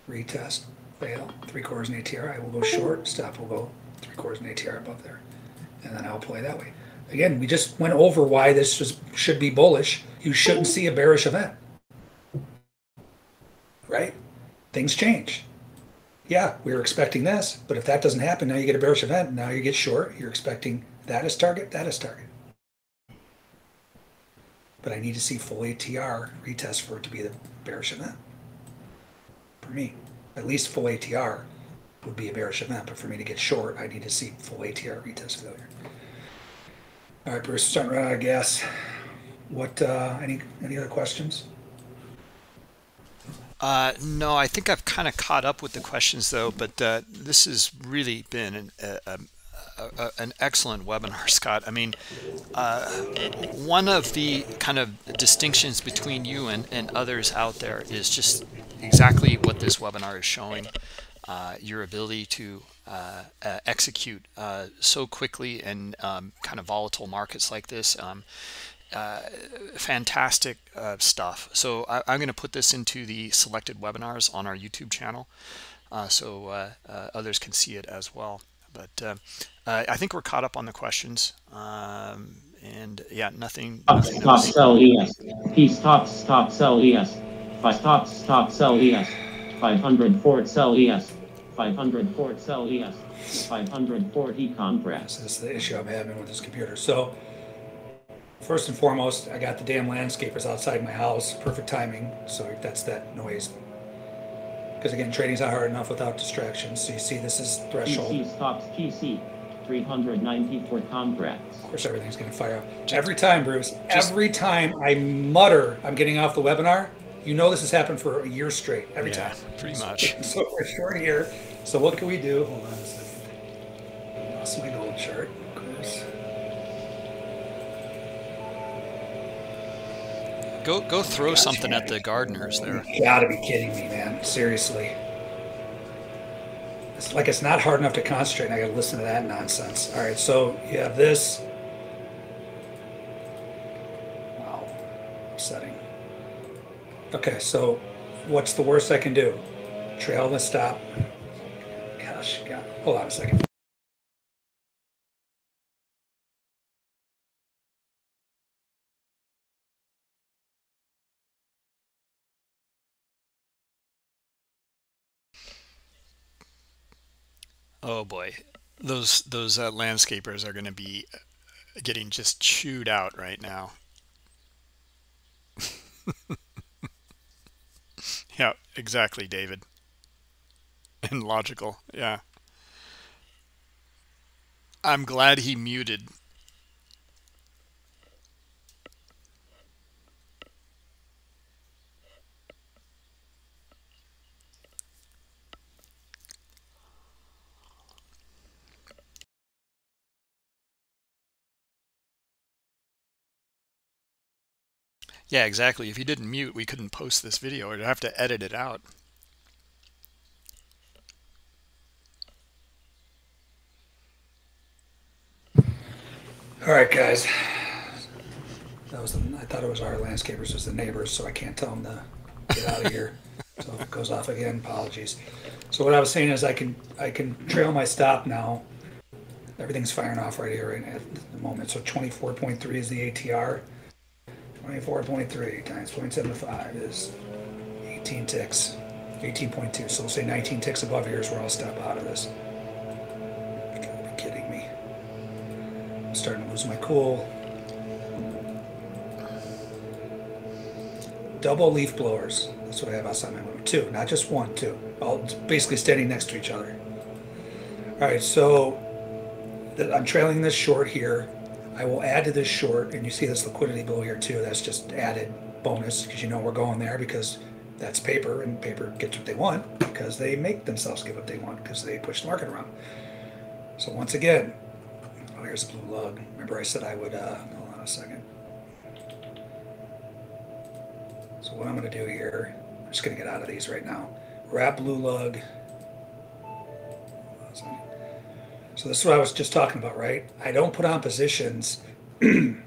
retest, fail, three quarters in ATR. I will go short, stop will go three quarters in ATR above there. And then I'll play that way. Again, we just went over why this was, should be bullish. You shouldn't see a bearish event. Right? Things change. Yeah, we were expecting this, but if that doesn't happen, now you get a bearish event. Now you get short. You're expecting that as target, that is target. But I need to see full ATR retest for it to be the bearish event. For me, at least full ATR would be a bearish event, but for me to get short, I need to see full ATR retest failure. All right, Bruce, starting to run out of gas. What? Uh, any any other questions? Uh, no, I think I've kind of caught up with the questions though, but uh, this has really been an, a, a, a, an excellent webinar, Scott. I mean, uh, one of the kind of distinctions between you and, and others out there is just exactly what this webinar is showing. Uh, your ability to uh, uh, execute so quickly in um, kind of volatile markets like this. Um, uh, fantastic uh, stuff. So I, am going to put this into the selected webinars on our YouTube channel uh, so uh, uh, others can see it as well. But uh, I think we're caught up on the questions. Um, and yeah, nothing. Stop, nothing stop sell ES. P stop, stop, sell ES. Five stop, stop, sell ES. 500 Ford sell ES. 500 Ford sell ES. 500 Ford econ press. This is the issue I'm having with this computer. So First and foremost, I got the damn landscapers outside my house. Perfect timing. So that's that noise. Because again, trading's not hard enough without distractions. So you see, this is threshold. PC stops PC. 394 contracts. Of course, everything's going to fire up. Every time, Bruce, every time I mutter I'm getting off the webinar, you know this has happened for a year straight. Every yeah, time. pretty much. So we're short here. So what can we do? Hold on a second. Lost my gold chart, of course. Go go throw something at the gardeners there. You gotta be kidding me, man. Seriously. It's like it's not hard enough to concentrate. I gotta listen to that nonsense. All right, so you have this. Wow, setting. Okay, so what's the worst I can do? Trail the stop. Gosh, God. hold on a second. Oh boy, those those uh, landscapers are going to be getting just chewed out right now. yeah, exactly, David. And logical, yeah. I'm glad he muted. Yeah, exactly. If you didn't mute, we couldn't post this video. We'd have to edit it out. All right, guys. That was the, I thought it was our landscapers, it was the neighbors, so I can't tell them to get out of here. So if it goes off again, apologies. So what I was saying is I can, I can trail my stop now. Everything's firing off right here right at the moment. So twenty-four point three is the ATR. Twenty-four point three times 0.75 is eighteen ticks, eighteen point two. So we'll say nineteen ticks above here is where I'll step out of this. You gotta be kidding me. I'm starting to lose my cool. Double leaf blowers. That's what I have outside my window. Two, not just one, two. All basically standing next to each other. All right, so I'm trailing this short here. I will add to this short, and you see this liquidity below here too. That's just added bonus because you know we're going there because that's paper, and paper gets what they want because they make themselves get what they want because they push the market around. So once again, oh, here's a blue lug. Remember I said I would, uh, hold on a second. So what I'm gonna do here, I'm just gonna get out of these right now. Wrap blue lug. So this is what I was just talking about, right? I don't put on positions on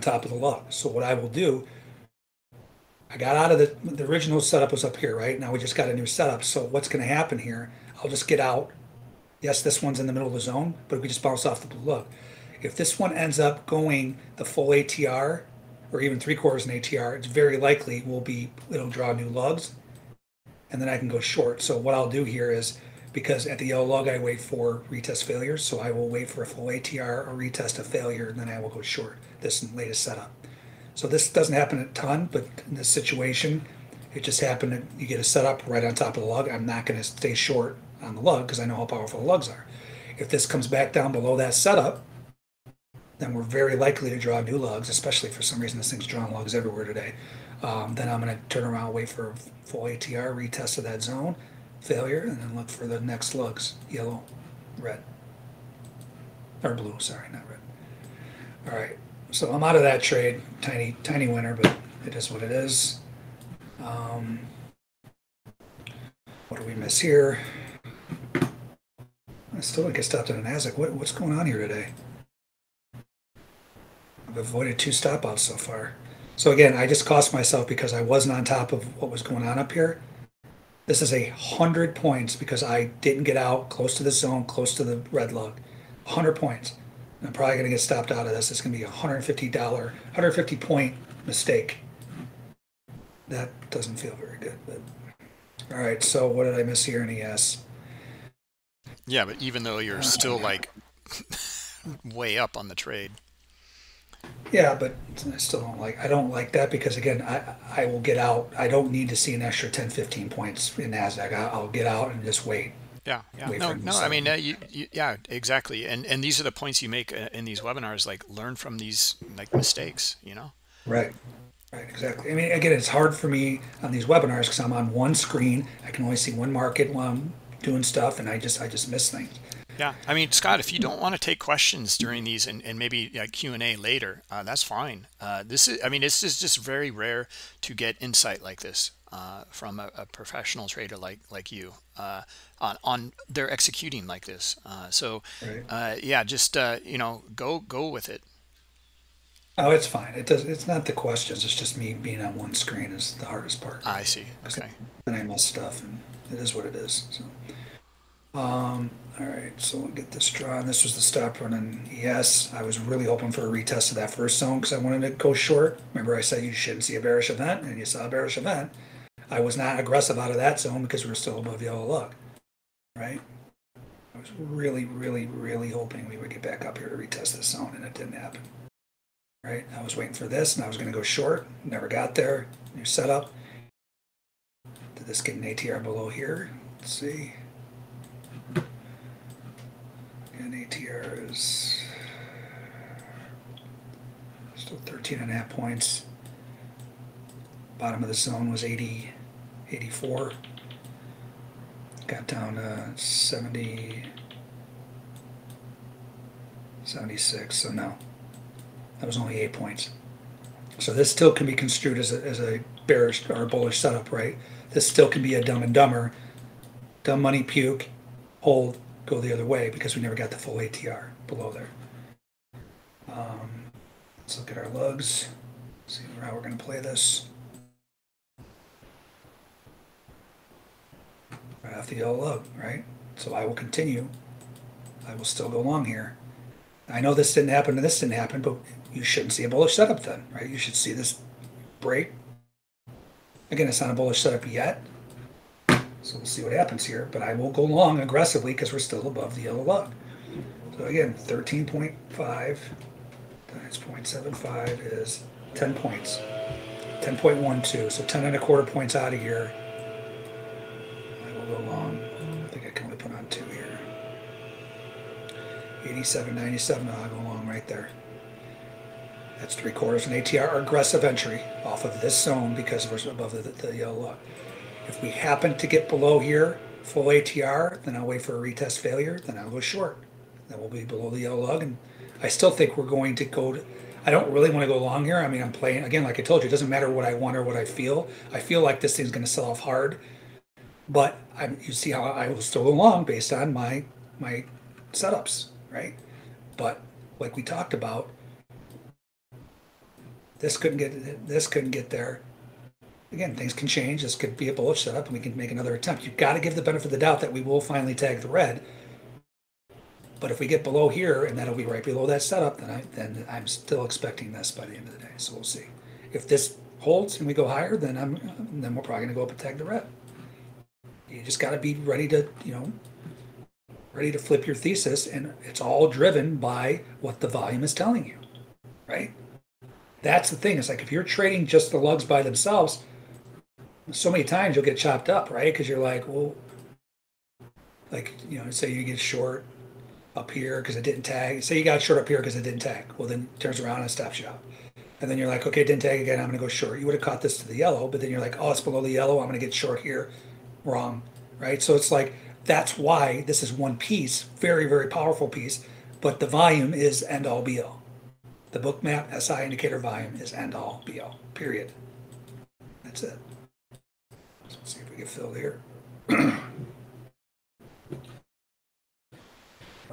top of the lug. So what I will do, I got out of the, the original setup was up here, right? Now we just got a new setup. So what's gonna happen here, I'll just get out. Yes, this one's in the middle of the zone, but we just bounce off the blue lug. If this one ends up going the full ATR, or even three quarters in ATR, it's very likely will be it'll draw new lugs, and then I can go short. So what I'll do here is because at the yellow lug I wait for retest failures, so I will wait for a full ATR or retest a failure, and then I will go short. This latest setup. So this doesn't happen a ton, but in this situation, it just happened. That you get a setup right on top of the lug. I'm not going to stay short on the lug because I know how powerful the lugs are. If this comes back down below that setup, then we're very likely to draw new lugs, especially for some reason this thing's drawing lugs everywhere today. Um, then I'm going to turn around, wait for a full ATR, retest of that zone, failure, and then look for the next lugs, yellow, red, or blue, sorry, not red. All right, so I'm out of that trade. Tiny, tiny winner, but it is what it is. Um, what do we miss here? I still don't get stopped at a Nasdaq. What, what's going on here today? I've avoided two stop outs so far. So again, I just cost myself because I wasn't on top of what was going on up here. This is a hundred points because I didn't get out close to the zone, close to the red lug. hundred points. I'm probably going to get stopped out of this. It's going to be a hundred fifty dollar, hundred fifty point mistake. That doesn't feel very good. But all right. So what did I miss here in ES? Yeah, but even though you're uh, still like way up on the trade. Yeah, but I still don't like. I don't like that because again, I I will get out. I don't need to see an extra 10, 15 points in Nasdaq. I, I'll get out and just wait. Yeah, yeah. Wait No, for him to no. I mean, uh, you, you, yeah, exactly. And and these are the points you make uh, in these webinars. Like, learn from these like mistakes. You know. Right. Right. Exactly. I mean, again, it's hard for me on these webinars because I'm on one screen. I can only see one market while I'm doing stuff, and I just I just miss things. Yeah, I mean, Scott, if you don't want to take questions during these and, and maybe Q and A later, uh, that's fine. Uh, this is, I mean, this is just very rare to get insight like this uh, from a, a professional trader like like you uh, on on they're executing like this. Uh, so, Right. uh, yeah, just uh, you know, go go with it. Oh, it's fine. It does. It's not the questions. It's just me being on one screen is the hardest part. I see. Okay. and I miss stuff, and it is what it is. So, um, all right, so we'll get this drawn. This was the stop run in ES. I was really hoping for a retest of that first zone because I wanted to go short. Remember, I said you shouldn't see a bearish event, and you saw a bearish event. I was not aggressive out of that zone because we were still above yellow lug, right? I was really, really, really hoping we would get back up here to retest this zone, and it didn't happen. Right? I was waiting for this, and I was going to go short. Never got there. New setup. Did this get an ATR below here? Let's see. And ATR is still 13 and a half points. Bottom of the zone was 80, 84. Got down to 70, 76. So no, that was only eight points. So this still can be construed as a, as a bearish or bullish setup, right? This still can be a dumb and dumber, dumb money puke, hold, go the other way because we never got the full ATR below there. Um, let's look at our lugs, see how we're going to play this. Right off the yellow lug, right? So I will continue. I will still go long here. I know this didn't happen and this didn't happen, but you shouldn't see a bullish setup then, right? You should see this break. Again, it's not a bullish setup yet. So we'll see what happens here, but I will go long aggressively because we're still above the yellow lug. So again, 13.5 times 0.75 is 10 points. 10.12, so 10 and a quarter points out of here. I will go long. I think I can only put on two here. 87, 97, I'll go long right there. That's three quarters an ATR aggressive entry off of this zone because we're above the, the, yellow. If we happen to get below here, full ATR, then I'll wait for a retest failure, then I'll go short. Then we'll be below the yellow lug. And I still think we're going to go to, I don't really want to go long here. I mean, I'm playing, again, like I told you, it doesn't matter what I want or what I feel. I feel like this thing's going to sell off hard. But I'm, you see how I will still go long based on my my setups, right? But like we talked about, this couldn't get this couldn't get there again, things can change. This could be a bullish setup, and we can make another attempt. You've got to give the benefit of the doubt that we will finally tag the red. But if we get below here, and that'll be right below that setup, then I then I'm still expecting this by the end of the day. So we'll see. If this holds and we go higher, then I'm then we're probably gonna go up and tag the red. You just got to be ready to you know ready to flip your thesis, and it's all driven by what the volume is telling you, right? That's the thing. It's like if you're trading just the lugs by themselves, so many times you'll get chopped up, right? Because you're like, well, like you know, say you get short up here because it didn't tag. Say you got short up here because it didn't tag. Well, then turns around and stops you out. And then you're like, okay, didn't tag again. I'm going to go short. You would have caught this to the yellow, but then you're like, oh, it's below the yellow. I'm going to get short here. Wrong, right? So it's like that's why this is one piece, very very powerful piece, but the volume is end all be all. The Bookmap SI indicator volume is end all be all. Period. That's it. Let's see if we can fill here.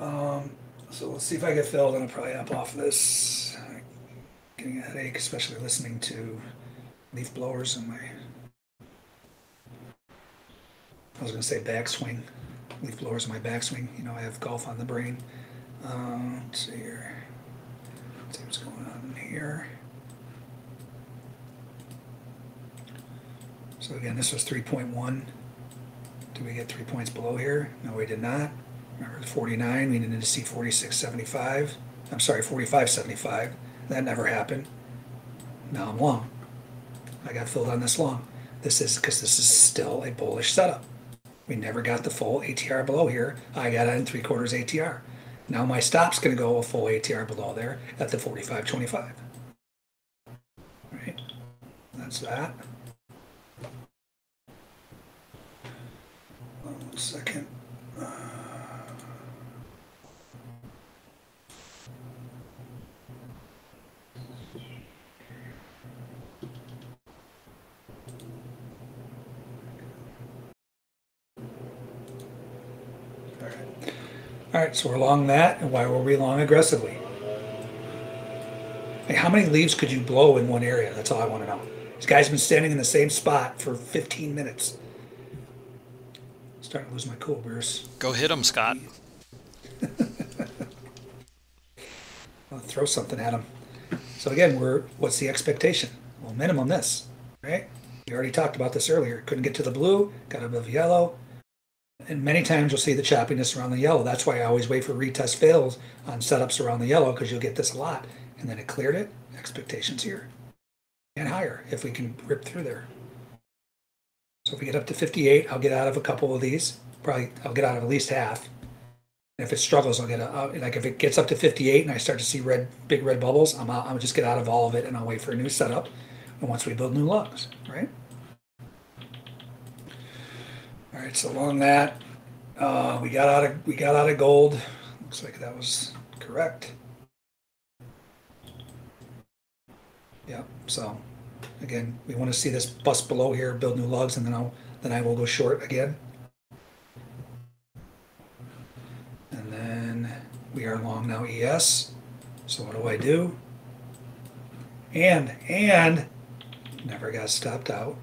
um, so let's see if I get filled, I'll probably up off this. Getting a headache, especially listening to leaf blowers in my. I was going to say backswing. Leaf blowers in my backswing. You know, I have golf on the brain. Um, let's see here. Let's see what's going on here. So again, this was 3.1. Did we get three points below here? No, we did not. Remember 49, we needed to see 46.75. I'm sorry, 45.75. That never happened. Now I'm long. I got filled on this long. This is because this is still a bullish setup. We never got the full ATR below here. I got in three quarters ATR. Now my stop's going to go a full ATR below there at the 45.25. Right? That's that. One second. Right, so we're long that, and why were we long aggressively? Hey, how many leaves could you blow in one area? That's all I want to know. This guy's been standing in the same spot for 15 minutes. Starting to lose my cool, Bruce. Go hit him, Scott. I'll throw something at him. So again, we're what's the expectation? Well, minimum this, right? We already talked about this earlier. Couldn't get to the blue, got above yellow, and many times you'll see the choppiness around the yellow. That's why I always wait for retest fails on setups around the yellow because you'll get this a lot. And then it cleared it. Expectations here and higher if we can rip through there. So if we get up to 58, I'll get out of a couple of these. Probably I'll get out of at least half. And if it struggles, I'll get uh, like if it gets up to 58 and I start to see red, big red bubbles, I'm out, I'll just get out of all of it and I'll wait for a new setup. And once we build new lugs, right? All right, so along that, uh, we got out of we got out of gold. Looks like that was correct. Yeah. So again, we want to see this bust below here, build new lugs, and then I'll then I will go short again. And then we are long now ES. So what do I do? And and never got stopped out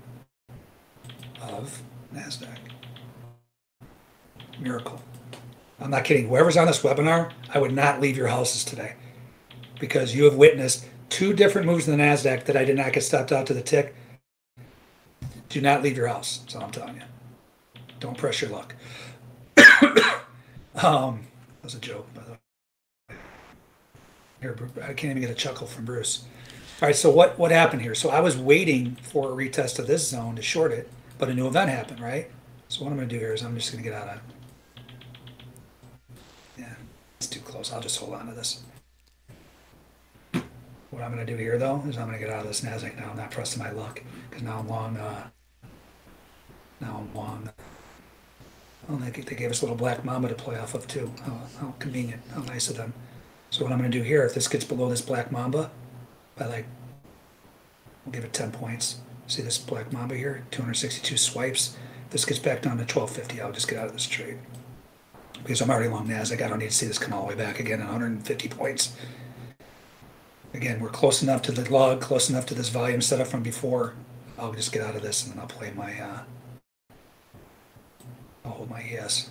of NASDAQ. Miracle. I'm not kidding. Whoever's on this webinar, I would not leave your houses today because you have witnessed two different moves in the NASDAQ that I did not get stopped out to the tick. Do not leave your house. That's all I'm telling you. Don't press your luck. um, that was a joke, by the way. Here, I can't even get a chuckle from Bruce. All right, so what, what happened here? So I was waiting for a retest of this zone to short it, but a new event happened, right? So what I'm going to do here is I'm just going to get out of it's too close. I'll just hold on to this. What I'm going to do here, though, is I'm going to get out of this NASDAQ now. I'm not pressing my luck because now I'm long. Uh, now I'm long. Oh, they, they gave us a little black mamba to play off of, too. How, how convenient. How nice of them. So what I'm going to do here, if this gets below this black mamba, by like, we'll give it 10 points. See this black mamba here? 262 swipes. If this gets back down to 1250, I'll just get out of this trade. Because I'm already long NASDAQ. I don't need to see this come all the way back again at 150 points. Again, we're close enough to the lug, close enough to this volume setup from before. I'll just get out of this and then I'll play my, uh, I'll hold my ES.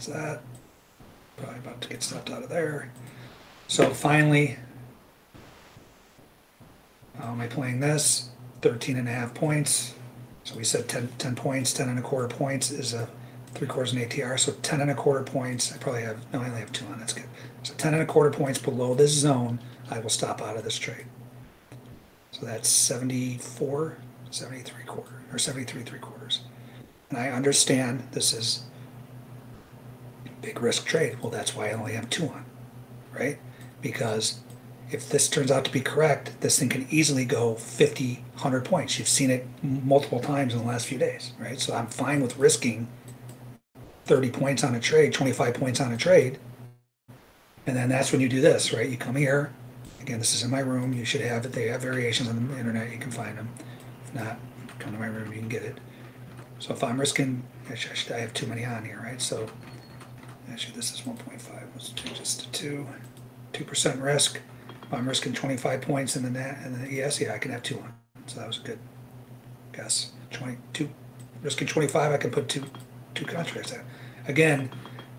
Is that probably about to get stopped out of there. So finally, how am I playing this? 13 and a half points. So we said 10, 10 points, 10 and a quarter points is a three quarters an ATR. So 10 and a quarter points. I probably have, no, I only have two on. That's good. So 10 and a quarter points below this zone, I will stop out of this trade. So that's 74, 73 quarter, or 73 three quarters. And I understand this is big risk trade. Well, that's why I only have two on, right? Because if this turns out to be correct, this thing can easily go 50, 100 points. You've seen it multiple times in the last few days, right? So I'm fine with risking 30 points on a trade, 25 points on a trade. And then that's when you do this, right? You come here. Again, this is in my room. You should have it. They have variations on the internet. You can find them. If not, come to my room. You can get it. So if I'm risking, I, should, I have too many on here, right? So actually, this is 1.5. Let's do just a 2. 2% risk. If I'm risking 25 points in the net and the ES, yeah, I can have two on. So that was a good guess. 22, risking 25, I can put two two contracts in. Again,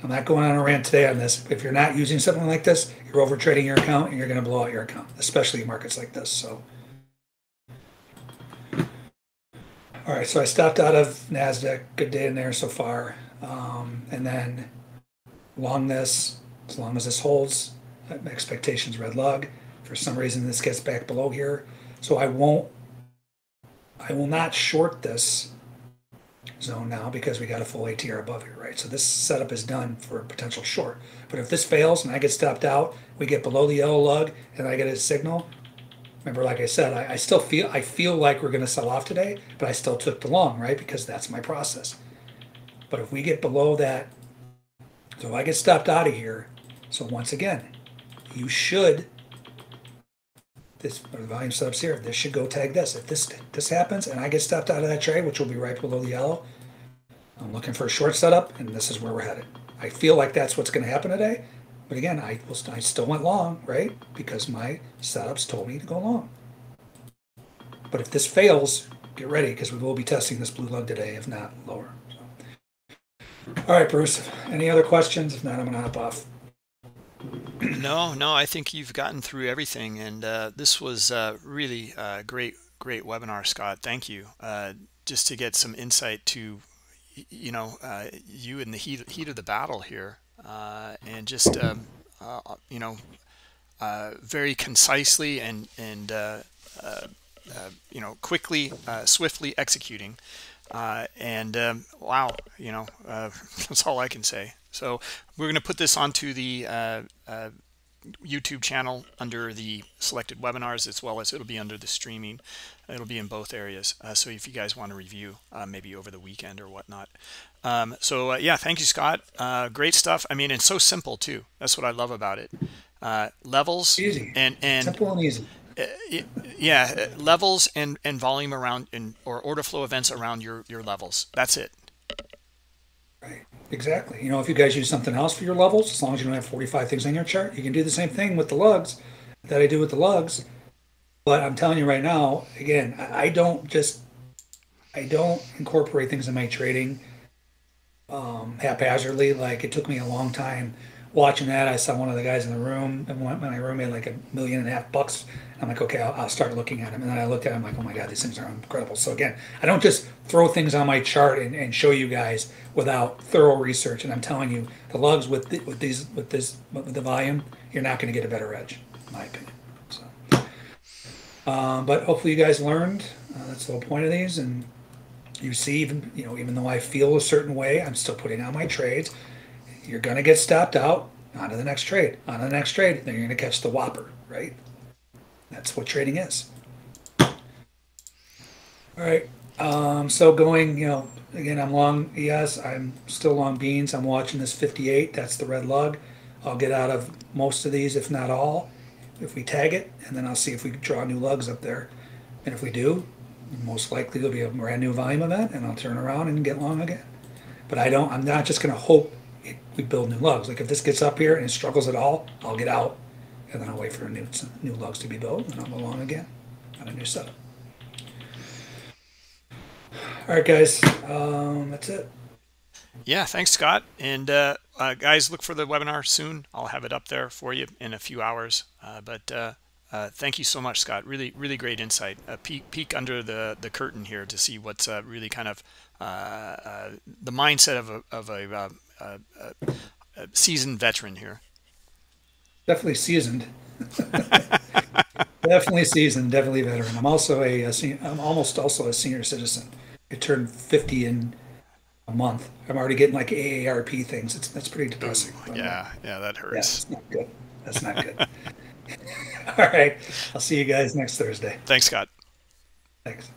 I'm not going on a rant today on this. If you're not using something like this, you're over trading your account and you're going to blow out your account, especially in markets like this. So, all right, so I stopped out of NASDAQ. Good day in there so far. Um, and then long this, as long as this holds, expectations red lug. For some reason, this gets back below here. So I won't, I will not short this zone now because we got a full ATR above here, right? So this setup is done for a potential short. But if this fails and I get stopped out, we get below the yellow lug and I get a signal. Remember, like I said, I, I still feel I feel like we're going to sell off today, but I still took the long, right? Because that's my process. But if we get below that, so if I get stopped out of here. So once again, you should this or the volume subs here. This should go tag this. If this this happens and I get stopped out of that trade, which will be right below the yellow, I'm looking for a short setup, and this is where we're headed. I feel like that's what's going to happen today. But again, I will, I still went long, right? Because my setups told me to go long. But if this fails, get ready because we will be testing this blue lug today, if not lower. So. All right, Bruce. Any other questions? If not, I'm going to hop off. No, no, I think you've gotten through everything, and uh, this was uh, really a great, great webinar, Scott. Thank you. Uh, just to get some insight to, you know, uh, you in the heat heat of the battle here, uh, and just um, uh, you know, very concisely and and you know quickly, swiftly executing. and um, wow, you know, that's all I can say. So we're going to put this onto the uh, uh, YouTube channel under the selected webinars as well as it'll be under the streaming. It'll be in both areas. Uh, so if you guys want to review uh, maybe over the weekend or whatnot. Um, so uh, yeah, thank you, Scott. Uh, great stuff. I mean, it's so simple too. That's what I love about it. uh, levels Easy. and and Simple and easy. yeah levels and and volume around and or order flow events around your your levels that's it Right. Exactly. You know, if you guys use something else for your levels, as long as you don't have 45 things on your chart, you can do the same thing with the lugs that I do with the lugs. But I'm telling you right now, again, I don't just I don't incorporate things in my trading um, haphazardly. Like it took me a long time watching that. I saw one of the guys in the room, and my room made like a million and a half bucks. I'm like, okay, I'll, I'll start looking at them. And then I looked at them like, oh my god, these things are incredible. So again, I don't just throw things on my chart and, and show you guys without thorough research. And I'm telling you, the lugs with the, with these with this with the volume, you're not going to get a better edge, in my opinion. So, um, but hopefully you guys learned. Uh, that's the whole point of these, and you see, even you know, even though I feel a certain way, I'm still putting out my trades. You're gonna get stopped out. On to the next trade. On to the next trade. Then you're gonna catch the whopper, right? That's what trading is. All right. Um, so going, you know, again, I'm long. Yes, I'm still long beans. I'm watching this 58. That's the red lug. I'll get out of most of these, if not all, if we tag it, and then I'll see if we draw new lugs up there. And if we do, most likely there'll be a brand new volume event, and I'll turn around and get long again. But I don't. I'm not just going to hope it, we build new lugs. Like if this gets up here and it struggles at all, I'll get out, and then I'll wait for new new lugs to be built, and I'll go long again. On a new setup. All right, guys. Um, that's it. yeah thanks scott. And uh, uh, guys look for the webinar soon. I'll have it up there for you in a few hours. Uh, but uh, uh, thank you so much scott. Really really great insight. A peek peek under the the curtain here to see what's uh, really kind of uh, uh, the mindset of a, of a, uh, uh, uh, a seasoned veteran here Definitely seasoned. definitely seasoned. Definitely veteran. I'm also a, a senior, I'm almost also a senior citizen. I turned 50 in a month. I'm already getting like AARP things. It's that's pretty depressing. Uh, yeah yeah that yeah, hurts that's not good. That's not good. All right. I'll see you guys next Thursday. thanks scott Thanks.